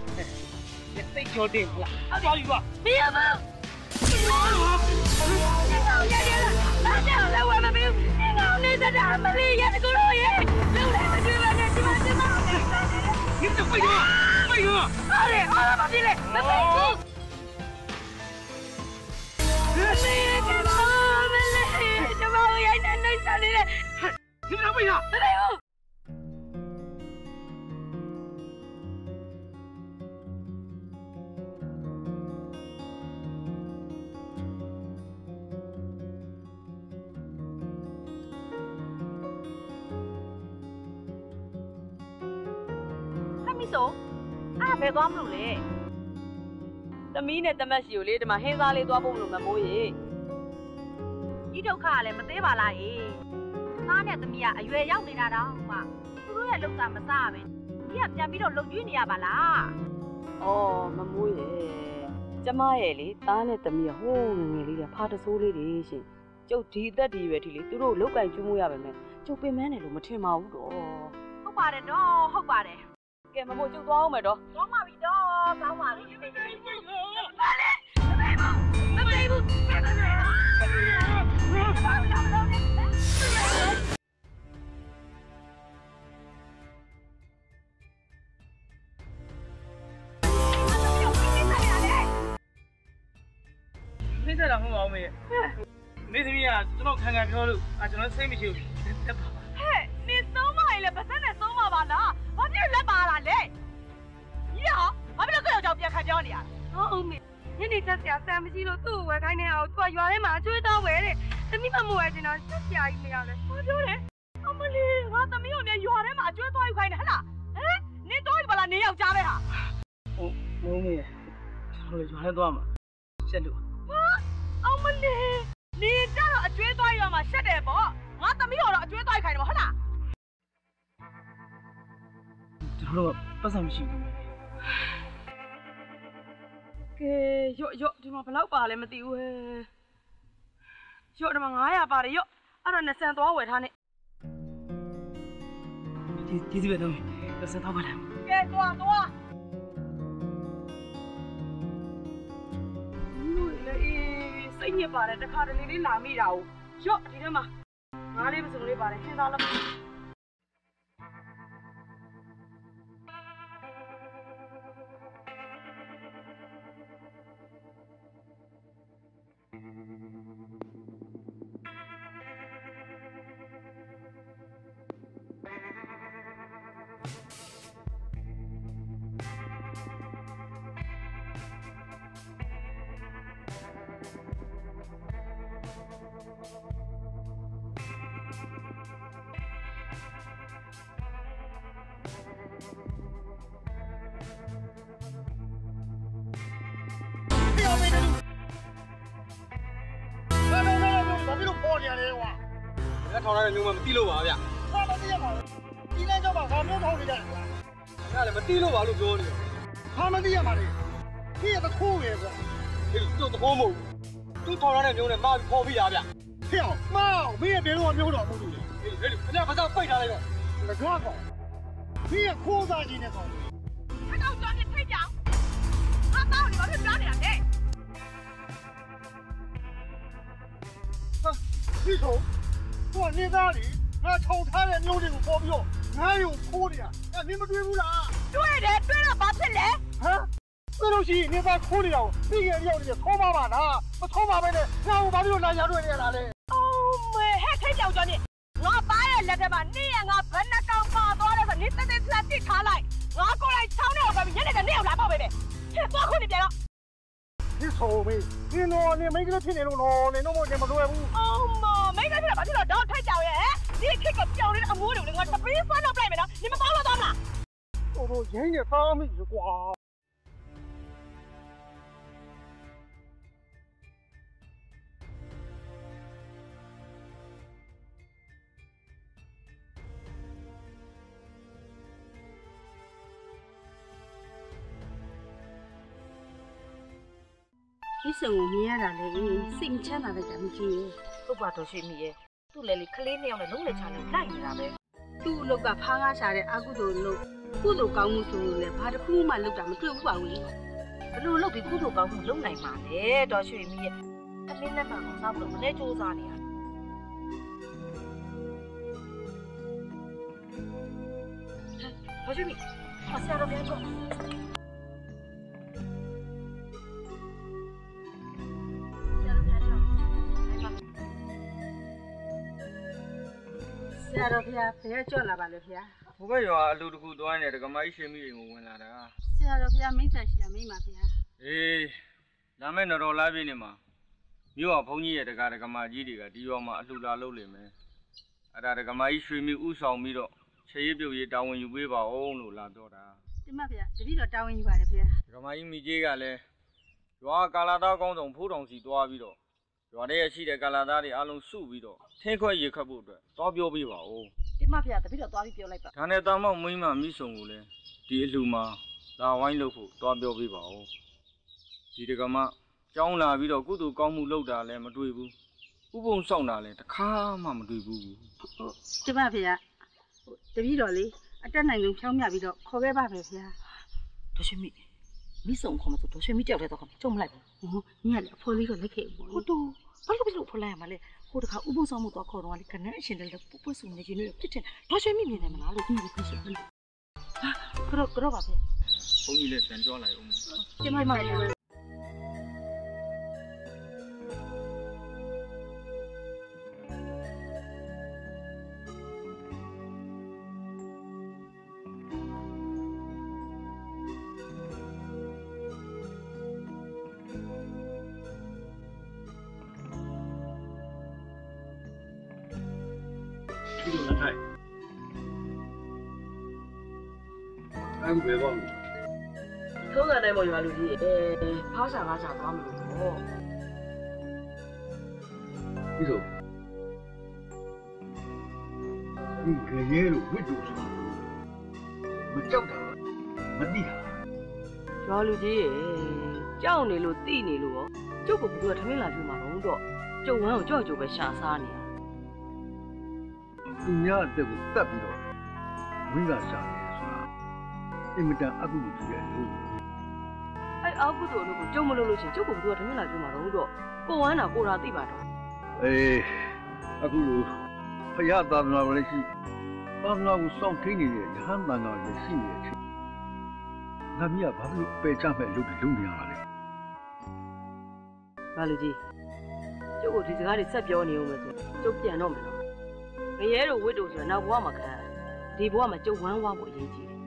Speaker 17: သိကျော်တင်ဟဲ့လားသွားယူပါ
Speaker 24: မယူဘူးငါအောင်ရရလာအကြောင်းလည်းဝမပေးဘူးငါအောင်နေတာမလေးရတကူလို့ရေလုံးလည်းမတွေ့ပါနဲ့ဒီမှာဒီမှာ
Speaker 17: ဒီတော့ပြေးရောပြေးရော
Speaker 24: ဟာလေဟာမပြေးလေမပြေးဘူး Yes, yes, yes. ကမမလေးကျမတို့ရိုက်နေနေစားနေတယ်
Speaker 17: 你们俩为啥？
Speaker 24: မလေးဘူး
Speaker 2: ခမီဆိုအဲ့ဒါဘယ်သွားမလို့လဲ
Speaker 3: သမီးနဲ့တမက်စီကိုလေဒီမှာဟင်းသားလေးသွားဖို့မလို့မမိုးရေ
Speaker 2: ဒီဒုက္ခကလည်းမသေးပါလားအေးသားနဲ့သမီးကအရွယ်ရောက်နေတာတော့မှသူတို့ရဲ့လောက်တာမစားပဲဒီကပြန်ပြီးတော့လုံကျွေးနေရပါလား။
Speaker 3: အော်မမိုးရေကျမရဲ့လေသားနဲ့သမီးကဟိုးငယ်ငယ်လေးကဖာတဆိုးလေးတွေရှင်။ကျုပ်ဒီအသက်ဒီပဲဒီလေသူတို့လောက်ကင်ကျွေးမှုရပါမယ်။ကျုပ်ပင်မနဲ့လို့မထင်ပါဘူးတော့
Speaker 2: ဟုတ်ပါတယ်တော့ဟုတ်ပါတယ်။
Speaker 3: ကဲမမိုးကျုပ်သွားအောင်မယ်တော့
Speaker 2: ကောင်းပါပြီတော့ကောင်းပါပြီ
Speaker 24: မေ
Speaker 17: သမီးကကျွန်တော်ခံခံပြောလို့အာကျွန်တော်စိတ်မရှိဘူးတက်ပါပါ
Speaker 2: ဟဲ့နေသုံးမရင်လည်းပါစက်နဲ့သုံးမပါလားဘာဖြစ်လက်ပါလားလေကြီးရောဘာဖြစ်လို့ကိုယ့်ယောက်ျားပြန်ခံပြောနေရလဲ
Speaker 24: ဟုတ်မေညနေချက်စရာစံမရှိလို့သူ့ကိုဝယ်ခိုင်းနေအောင်သူကရွာထဲမှာအကျွေးသားဝယ်တဲ့သမီးမမဝယ်ချင်တော့ချက်စရာကြီးမရလဲ
Speaker 2: ဘာပြောလဲအမလေးငါသမီးကိုမြန်ရွာထဲမှာအကျွေးသွားယူခိုင်းတယ်ဟဟလားဟမ်နေတော့ယူပါလားနေယောက်ျားပဲဟာ
Speaker 17: ဟုတ်မုန်းမေကျွန်တော်ရွာထဲသွားမှာရ
Speaker 3: ရှက်လို့ဟာအောင်မလေးနေကြတော့အကျွေးသွား ရမှာရှက်တယ်ပေါ့ငါသမီးတော်တော့အကျွေးသွားခိုင်းတယ်ပေါ့ဟုတ်လား
Speaker 17: ကျွန်တော်တို့ကပတ်စံမရှိဘူး
Speaker 3: ကဲရော့ရော့ဒီမှာဘယ်လောက်ပါလဲမသိဘူးဟဲ့ရော့ဒီမှာ900ပါတယ်ရော့အဲ့ဒါနဲ့ဆန်သွားဝယ်ထားနေ
Speaker 17: ဒီဒီစီပဲတော့ပတ်စံတော့ပါလား
Speaker 3: ကဲသွားသွားလူလေစိတ်ညစ်ပါတယ်တခါတလေလေးလာမိတာ哦 ရော့ဒီထဲမှာငါးလေးပစုံလေးပါတယ်ဟင်းသားလား
Speaker 29: ဘာ လက်
Speaker 18: ထောင်ရတဲ့မျိုးမှမသိလို့ပါဗျ
Speaker 29: ဘာမသိရပါဘူးဒီနေ့ကြောက်ပါဘာမျိုးထောင်းနေကြလဲကွာ။
Speaker 18: အဲ့ဒါလည်းမသိလို့ပါလို့ပြောနေတယ်
Speaker 29: ဘာမသိရပါလဲဒီရတခိုးပဲကွာ။
Speaker 18: ဒီသူ့သဘောမဟုတ်ဘူး။သူ့ထောင်ရတဲ့မျိုးနဲ့မဖော်ပြီးတာဗျ
Speaker 29: ဟဲ့အောင်မောင်မင်းရဲ့ဘယ်တော့မျိုးတော်မဟုတ်ဘူးလေ။
Speaker 18: ဟေးဟေးခင်ဗျာဘာသာပိတ်ထားလိုက်တော့
Speaker 29: ငါကောကောင်မင်းရဲ့ခိုးစားခြင်းနဲ့ကောင်
Speaker 3: အဲ့တော့ကြောင်းနေထိတ်ကြအောင်ငါတောင်းနေဘာဖြစ်ပြောနေတာလဲ
Speaker 29: ဒီကောင် သူကနေသားလေငါခြုံထားတဲ့မျိုးတွေကိုပေါ်ပြီးတော့ငါ့ရုံခိုးနေတာအဲ့မင်းမတွေ့ဘူးလား
Speaker 3: တွေ့တယ်တွေ့တော့ဘာဖြစ်လဲ
Speaker 29: ဟမ်သူတို့ရှိနေသားခိုးနေတာကိုပြီးရရောက်နေသုံးပါပါလားမသုံးပါပဲနဲ့ငါ့ကိုဘာဖြစ်လို့လာရတွေ့နေရတာလဲ
Speaker 3: အိုးမေဟဲ့ထိတ်ကြောင်ကြောင်းနေငါပါရဲ့လက်ထဲမှာနေရငါဘယ်နှကောင်ပါသွားလဲဆိုနေတက်တက်လက်တိထားလိုက်ငါကိုယ်လိုက်ချောင်းနေတော့ပဲညနေကနေရောက်လာပေါ့ပဲပဲဟဲ့သွားခွင့်နေပြန်တော့
Speaker 29: ဒီဆိုမေးဒီတော့နေမိန်းကလေးဖြစ်နေလို့တော့နေတော့မလွယ်ဘူး
Speaker 3: အော်မမိတ်ကလေးဘာဖြစ်လို့တော့ထိတ်ကြောင်ရဲ့ဟဲ့ဒီခစ်ကပြောင်းနေတဲ့အမိုးတွေငါတပင်းဖမ်းတော့ပြလိုက်မယ်နော်နေမကောင်းတော့တော့မလား
Speaker 29: တို့တို့ရင်းရသားမိကွာ
Speaker 7: ဒီစုံကိုမြင်ရတာလေစိတ်မချမ်းသာတဲ့ကြမကြီးရဲ့
Speaker 3: ဟုတ်ပါတော့ရှိမိရဲ့သူ့လေလေခလေးနှစ်ယောက်နဲ့လုံးလေချာလေးလိုက်နေတာပဲ
Speaker 7: သူ့အလုပ်ကဖားကားရှာတဲ့အကုသိုလ်လုပ်ကုသိုလ်ကောင်းမှုဆိုလို့လေဘာတစ်ခုမှလုပ်တာမတွေ့ဘူးပါဘူးလေ
Speaker 3: ဘလို့လုပ်ပြီးကုသိုလ်ကောင်းမှုလုပ်နိုင်ပါလေတော်ရွှေမိရဲ့အလင်းနဲ့မှအောင်စားဖို့မလဲစူးစားနေရတယ်တော်ရွှေမိအဆရာတော်ပြန်ကော ဆရာတော်ဘုရားဘယ်ကြော့လာပါလဲဘုရား
Speaker 30: ဟိုဘက်ရွာအလူတကူတွိုင်းနေဒကမကြီးရှင်မိအိမ်ကိုဝင်လာတာ
Speaker 7: ဆရာတော်ဘုရားမိတ်ဆက်ရှိတာမိမဘုရား
Speaker 30: အေးလာမဲ့နော်တော်လာပြည့်နေမှာမြို့ကဘုန်းကြီးရဲ့ဒကာဒကမကြီးတွေကဒီရွာမှာအလှလာလုပ်နေမယ်အဲ့ဒါဒကမကြီးရွှေမိဥဆောင်ပြီးတော့ခြေရည်ပြုတ်ရေးတာဝန်ယူပေးပါအောင်လို့လာပြောတာ
Speaker 7: တင်မဘုရားတပည့်တော်တာဝန်ယူပါတယ်ဘုရား
Speaker 30: ဒကမကြီးမိကြီးကလည်းရွာကာလာသားကောင်းဆောင်ဖိုးတောင်စီတွားပြီးတော့ ရွာထဲရရှိတဲ့ကာလာသားတွေအလုံးစုပြီးတော့ထင်းခွက်ရေခတ်ဖို့အတွက်တွားပြောပေးပါဦး
Speaker 3: တင်မဘုရားတပည့်တော်သွားပြီးပြောလိုက်ပါ
Speaker 30: ဒါနဲ့တာမောက်မင်းမမိဆုံကိုလည်းဒီအလှမှာလာဝိုင်းလို့ဖို့တွားပြောပေးပါဦးဒီဒကမကြောင်းလာပြီးတော့ကုသိုလ်ကောင်းမှုလုပ်တာလည်းမတွေ့ဘူးဥပုံဆောင်တာလည်းတစ်ခါမှမတွေ့ဘူး
Speaker 7: ဟုတ်တင်မဘုရားတပည့်တော်လေးအတက်နိုင်ဆုံးဖြောင်းမြပြီးတော့ခေါ်ခဲ့ပါမယ်ဘုရား
Speaker 3: တော်ရွှေမိမိစုံခေါ်မဆိုတော်ရွှေမိကြောက်တဲ့တော့ခေါ်ကြုံမလိုက်ဘူး
Speaker 7: ဟိုညက်လေအဖိုးလေးကိုလက်ခဲ့ပေါ့
Speaker 3: ဟုတ်တော့ ဘာလို့ဘယ်လိုဖွလိုက်ရမှာလဲဟိုတခါဥပုံဆောင်မှုတော့ခေါ်တော့လေခဏအရှင်တည်းပူပူစုံနေခြင်းတွေဖြစ်တယ်တော်ရွှေမိမြင်တယ်မလားလို့ဒီလိုဖြစ်ရှင်ဟာကတော့ကတော့ပါဗျ
Speaker 30: ဘုန်းကြီးလည်းပြန်ကြောလာရုံပဲ
Speaker 7: တင်မဘုရား
Speaker 31: ပေါ်
Speaker 3: ရွာလူကြီးအဲဖားရှာကားရှာသွားမလို့ပေါ့
Speaker 4: ပြီးတော့ဒီကလေးတို့ဝိတုဆိုတာမကြောက်တာမသိတာ
Speaker 3: ရွာလူကြီးရဲ့ကြောက်နေလို့တိနေလို့ရောကျုပ်ကဘယ်သူကထမင်းလာပြမှာတော့တော့ကျုပ်ဝမ်းကိုကြောက်ကြိုပဲရှာစားနေတာ
Speaker 4: သူများအသက်ကိုတတ်ပြီးတော့ဝိလာရှာတယ်ဆိုတာအင်မတန်အကုသိုလ်ကြီးရဲ့လို့
Speaker 3: အဲ့အောက်ကုသိုလ်လို့ကိုကျုပ်မလို့လို့ချင်းကျုပ်ကဘယ်သူကထမင်းလာပြမှာတော့တော့ကိုဝမ်းတာကိုရာသိပါတော့
Speaker 4: အေးအခုလိုဖရာသာသနာ့လည်းရှိသာသနာကိုစောင့်ထိန်နေတဲ့ယဟန်တန်ကလည်းရှိနေတဲ့အချိန်ငါမီးကဘာလို့ပယ်ချမဲ့လုပ်ပြီးလုပ်နေရတာလဲ
Speaker 3: ရွာလူကြီးကျုပ်ကိုဒီစကားတွေဆက်ပြောနေအောင်မယ်ဆိုကျုပ်ပြန်တော့မယ်နော်ငရဲတို့ဝိတုဆိုတာနောက်ဘဝမှာခံဒီဘဝမှာကျုပ်ဝမ်းဝဖို့အရေးကြီးတယ်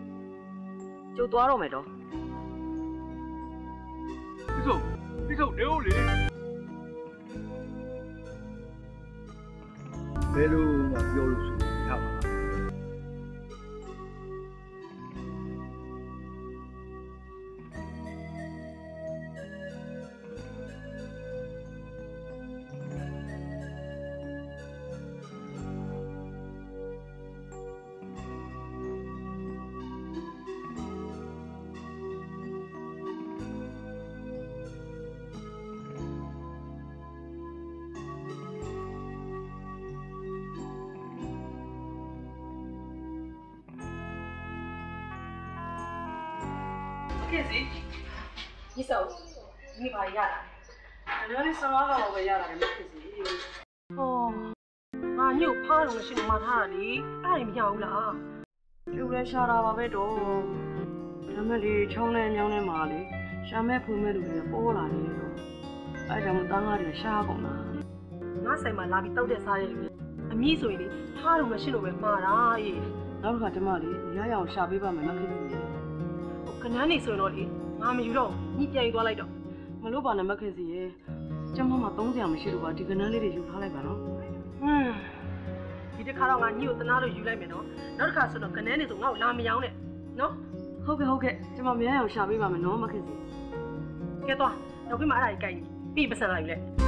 Speaker 3: ကျုပ်သွားတော့မယ်တော့
Speaker 4: ဒီဆိုဒီဆိုနေဦးလေဘယ်လိုမှပြောလို့ဆို
Speaker 14: ဒီဘာရတာ
Speaker 3: အများလေးဆောင်းကားတော့ပဲရတာလည်းမဖြစ်စီ
Speaker 14: ဟောငါညို့ဖားတော့မရှိမှထားတာလေအဲ့ဒါမရဘူးလား
Speaker 3: ကျုပ်လည်းရှာတာပါပဲတော့ဒါမဲ့လေချောင်းနဲ့မြောင်းနဲ့မှာလေရှာမဲ့ဖွင့်မဲ့လူတွေပေါ်လာနေတော့အဲ့ကြောင့်တန်းကားတွေရှာကုန်တာ
Speaker 14: ငါဆိုင်မှာလာပြီးတောက်တဲ့စားတဲ့လူတွေအမီးဆိုရင်လေဖားတော့မရှိလို့ပဲမှားတာအေး
Speaker 3: နောက်တစ်ခါကျမလေရရအောင်ရှာပေးပါမယ်မဖြစ်ဘူး
Speaker 14: ခဏနေဆိုရင်တော့လေငါမယူတော့ညပြန်ယူသွားလိုက်တော့
Speaker 3: မ လို့ပါနဲ့မခင်စီရဲ့ကျမမှာ30ရာမရှိလို့ပါဒီကနန်းလေးတွေယူထားလိုက်ပါနော်
Speaker 14: ဟွန်းဒီတစ်ခါတော့ငါညို့တနာလို့ယူလိုက်မယ်နော်နောက်တစ်ခါဆိုတော့ကနန်းနေဆိုငါ့ကိုလာမရောင်းနဲ့နော်
Speaker 3: ဟုတ်ကဲ့ဟုတ်ကဲ့ကျမမြန်အောင်ရှာပေးပါမယ်နော်မခင်စီ
Speaker 14: ကဲသွားနောက်ပြီးမှအဲ့ဒါကြီးကြိုက်ပြီးပတ်စံလာယူလိုက်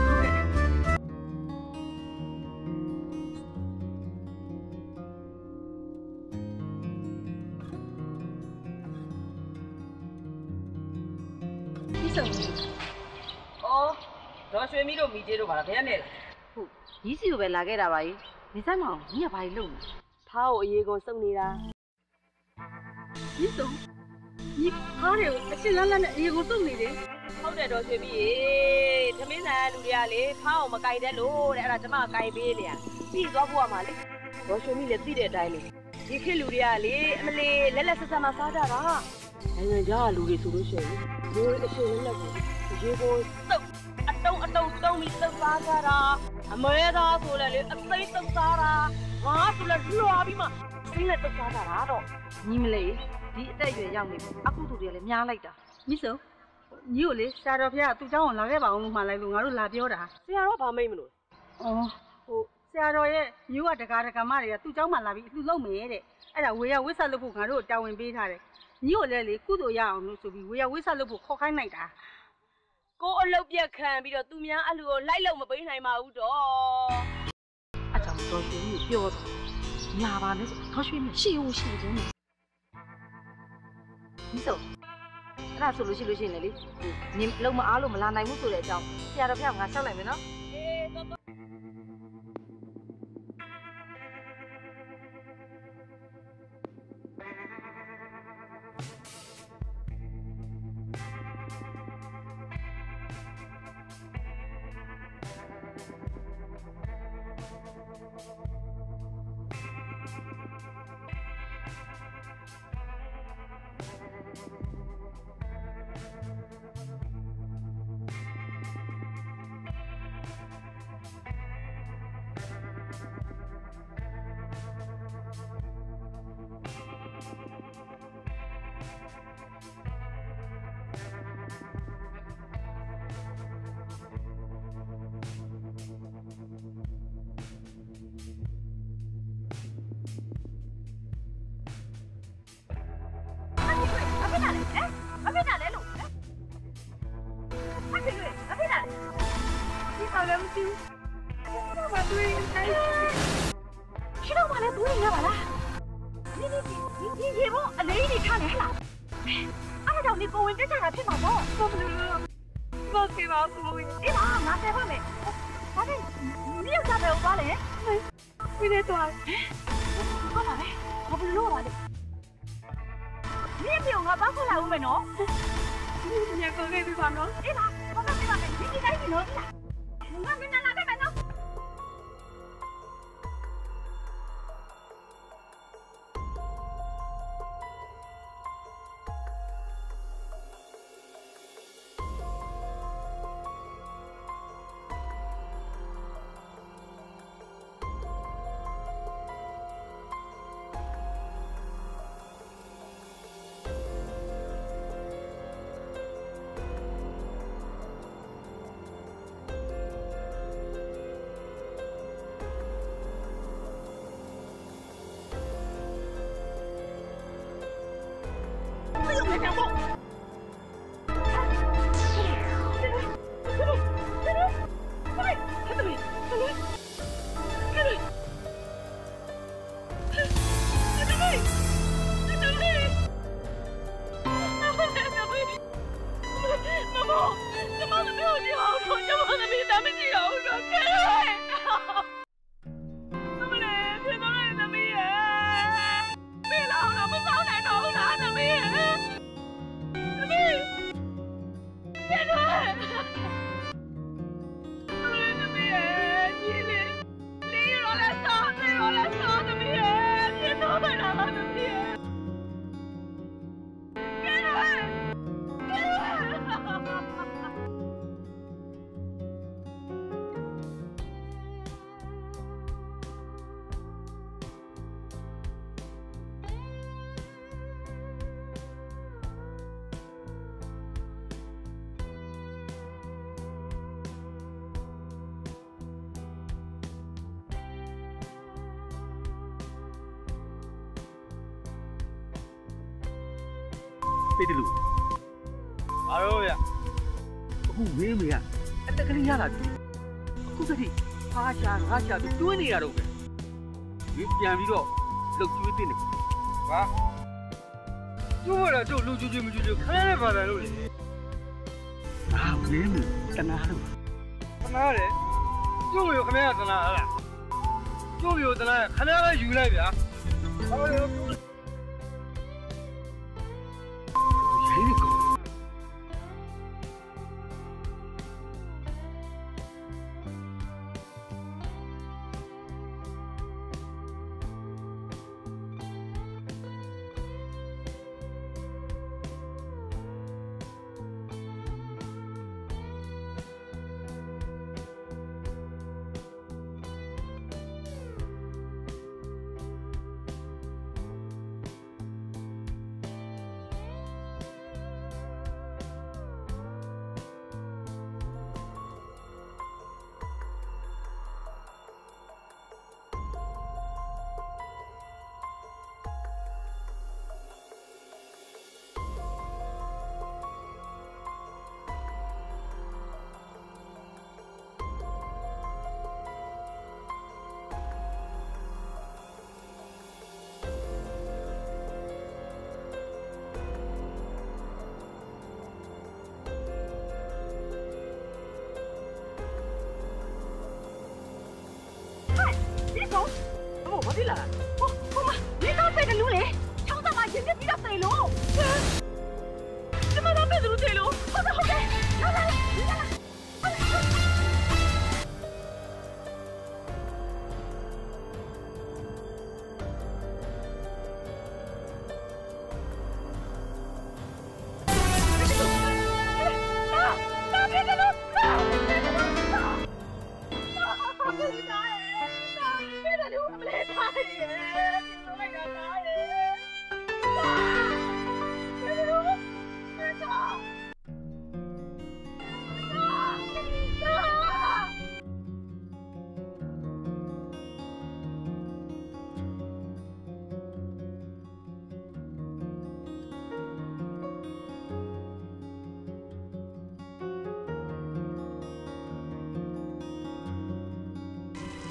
Speaker 3: ဒေါ်ရွှေမီတို့မိကျေးတို့ပါလားဘယ်ကနေလဲ
Speaker 11: ဟုတ်ရီးစီကိုပဲလာခဲ့တာပါကြီးနေဆိုင်မအောင်ညီကဘာကြီးလုပ်နေ
Speaker 3: ထားကိုအရေးကုန်စုံနေတာ
Speaker 14: ဒီဆုံးဒီဖားတယ်အချင်းလန်းလန်းနဲ့အေကိုစုပ်နေတယ်
Speaker 3: ဟုတ်တယ်ဒေါ်ရွှေမီရေသမင်းဆိုင်လူတွေကလေဖားအောင်မကြိုက်တဲ့လို့တဲ့အဲ့ဒါကျမကကြိုက်ပေးနေရပြီးသွားဖို့ရမှာလေဒေါ်ရွှေမီလည်းသိတဲ့အတိုင်းလေဒီခေတ်လူတွေကလေအမလေးလက်လက်ဆက်ဆက်မှစားကြတာနိုင်ငံခြားကလူတွေဆိုလို့ရှိရင်ဒီအရှိန်လက်ကိုရေကိုစုပ် အတုံးအတုံးတုံးပြီးစုပ်စားကြတာအမဲသားဆိုလည်းလေအသိစုပ်စားတာငါဆိုလည်းလွှာပြီးမှစိမ့်လက်စုပ်စားကြတာတော့
Speaker 11: ညီမလေးဒီအသက်အရွယ်ရောက်နေပြီအခုသူတွေကလည်းများလိုက်တာ
Speaker 14: မိစုံညီကိုလေရှာတော်ဖះကသူ့เจ้าကိုလာခဲ့ပါအောင်လို့မှလိုက်လို့ငါတို့လာပြောတာ
Speaker 3: ဆရာတော့ဗာမိတ်မလို့
Speaker 14: ။အော်ဟိုဆရာတော်ရဲ့မျိုးကတကာတကာမတွေကသူ့เจ้าမှလာပြီးအလှလုံးမယ်တဲ့။အဲ့ဒါဝေယဝိဆလုပ်ဖို့ငါတို့တာဝန်ပေးထားတယ်။ညီကိုလည်းလေကုသိုလ်ရအောင်လို့ဆိုပြီးဝေယဝိဆလုပ်ဖို့ခေါ်ခိုင်းလိုက်တာ
Speaker 3: ကိုအလုတ်ပြက်ခံပြီးတော့သူများအလူကိုလိုက်လို့မပေးနိုင်ပါဘူးတော့
Speaker 11: အကြောင်းတော်ရှင်ကြီးပြောတော့ညာပါနဲ့ထောရွှေမြရှေ့ဦးရှိတယ်နဲ့ဒီဆိုအဲ့ဒါဆိုလို့ရှိလို့ရှိရင်လေဟိုညီလုံးမအားလို့မလာနိုင်ဘူးဆိုတဲ့အကြောင်းဆရာတော်ဖះကငါဆောက်လိုက်မယ်နော်
Speaker 3: အေးတော့။လ 别想动
Speaker 18: ပေးတယ်လို့အားရောဗျအခုမင်းမေကအတက်ကလေးရလာပြီအခုစတိဖားရှာငါရှာသူတွင်းနေရတော့ပဲဒီပြန်ပြီးတော့လုတ်ကျွေးတင်တယ်ဟာကျိုးရတော့တို့လူကျွေးကျွေးမကျွေးကျွေးခရဲပါတယ်လို့လေအာမင်းမေတနာလို့တနာတယ်ကျိုးရခမရတနာဟလားကျိုးရတနာခဏလေးယူလိုက်ဗျာဟောရောရေး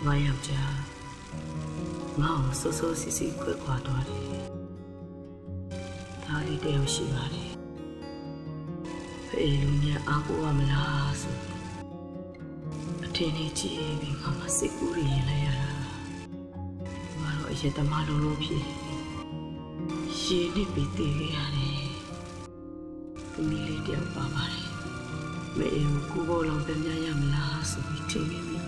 Speaker 10: ဘာယောက်ျားငါ့ကိုစိုးစိုးစီစီခွဲခွာသွားတယ်ဒါလေးတယောက်ရှိပါတယ်ဖေးလူညာအားကိုရမလားဆိုအထင်ကြီးကြည့်ပြီးငါမစိတ်ကူးရရင်လည်းရတာငါတော့အရက်သမားလုံးလို့ဖြစ်ရှည်နစ်ပြီးတည်ခဲ့ရတယ်သမီးလေးတယောက်ပါပါတယ်မေအိမ်ကိုကိုဘောလုံးပြန်ရရမလားဆိုပြီးထင်နေမိပ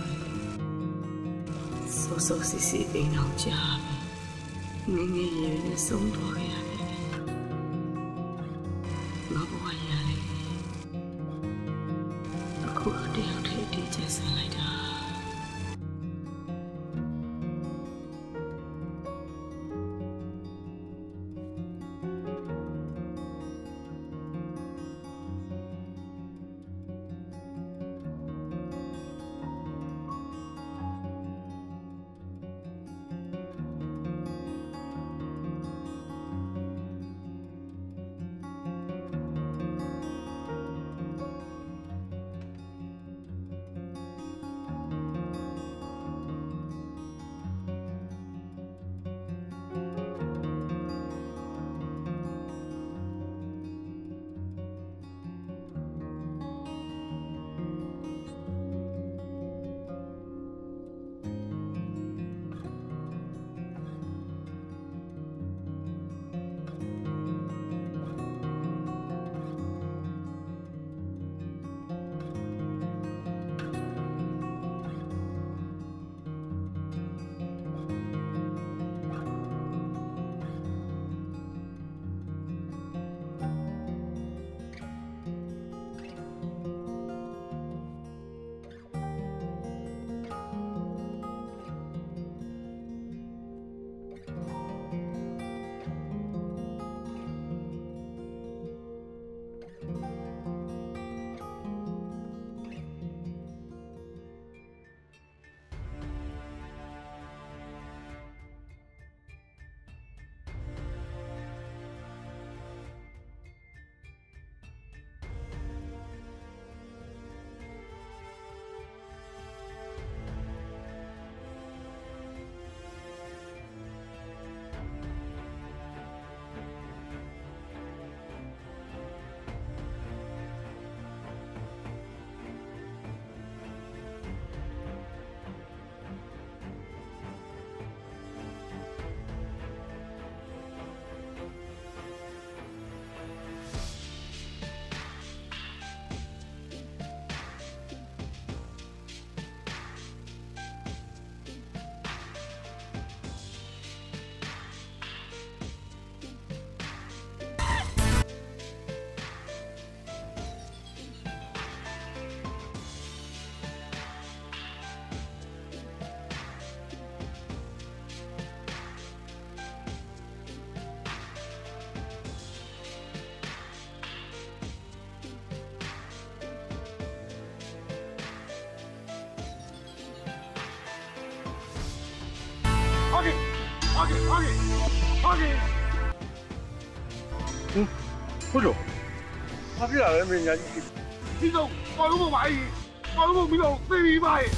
Speaker 10: ါတယ် စောစောစီစီအိမ်အောင်ကြာငငယ်ရည်နဲ့ဆုံးသွားခဲ့ရတယ်ငါဘဝရတယ်အခုတယောက်တည်းတည်ကျဆန်လိုက်တာ
Speaker 19: Okay, okay, okay, okay.
Speaker 4: ဘုလို့ဘာဖြစ်လာလဲမင်းညာကြီး
Speaker 19: ဒီတော့ကောင်းလို့ပါကြီးကောင်းလို့မလို့သိပြီပါရဲ့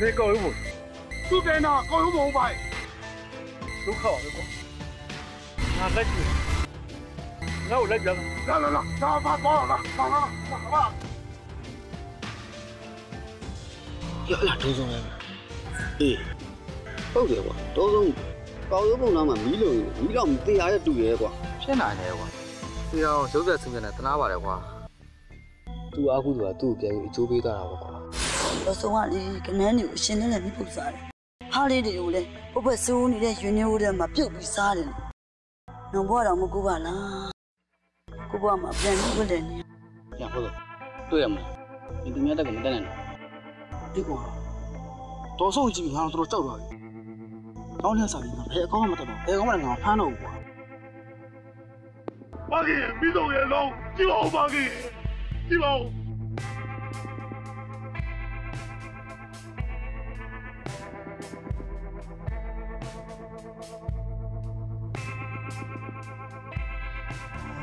Speaker 4: နေကောင်းလို့
Speaker 19: သူတဲ့နာကောင်းလို့ပါရဲ့
Speaker 4: ဒုက္ခပါပဲကွာငါလက်ကြည့်ငါ့ကိုလက်ကြ
Speaker 32: လား အေးဟုတ်တယ်ကွာဒုံးဆုံးကောင်းရုံးပုံနာမှာမီးလုံမီးတော့မတရားရတူရဲကွာ
Speaker 9: ဖြစ်နိုင်တယ်ကွာဒီအောင်ရုပ်သက်ဆင်းရဲနဲ့တနာပါတယ်ကွာ
Speaker 32: သူအားကူသူကသူ့ကိုပြန်ပြီးအကျိုးပေးသွားတာပေါ့ကွာ
Speaker 33: ဘဆုံးကလေကနန်းတွေကိုအရှင်နဲ့လည်းမိပုတ်စားတယ်။ဟားလေးတွေကိုလည်းပုပ်ပွက်စိုးနေတဲ့ရွှေညိုးထဲမှာပြုတ်ပြီးစားတယ်။နောင်ဘွားတော်မကူပါလား။ကိုဘွားမှာပြန်ပြီးဝတ်တယ်နေ
Speaker 32: ရဟုတ်တော့တွေ့ရမလားဒီသူများတက်ကမတက်နိုင်တော့
Speaker 21: ဒီကွာ တော်ဆုံးကြည့်ပြီးငါတို့ကြောက်သွားပြီ။ကောင်းတဲ့စာပြီးငါဘယ်အကောင်းမှမတက်တော့ဘယ်အကောင်းမှလည်းငါဖမ်းတော့ဘူးကွာ
Speaker 19: ပါကြီးမိတော့ရဲ့လုံးကြည့်ပါဦးပါကြီးကြည့်ပါဦး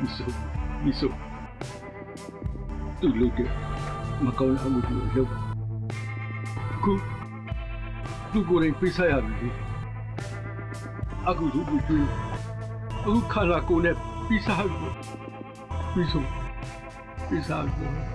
Speaker 4: မိစုမိစုသူ့လုပ်တဲ့မကောင်းတဲ့အမှုတွေလုပ်အခုအခု သူကိုယ်တိုင်ပြဆက်ရပြီလေအခုသူ့ကိုကျွေးအခုခန္ဓာကိုယ်နဲ့ပြဆက်ပြီပြီးဆုံးပြဆက်ပြီ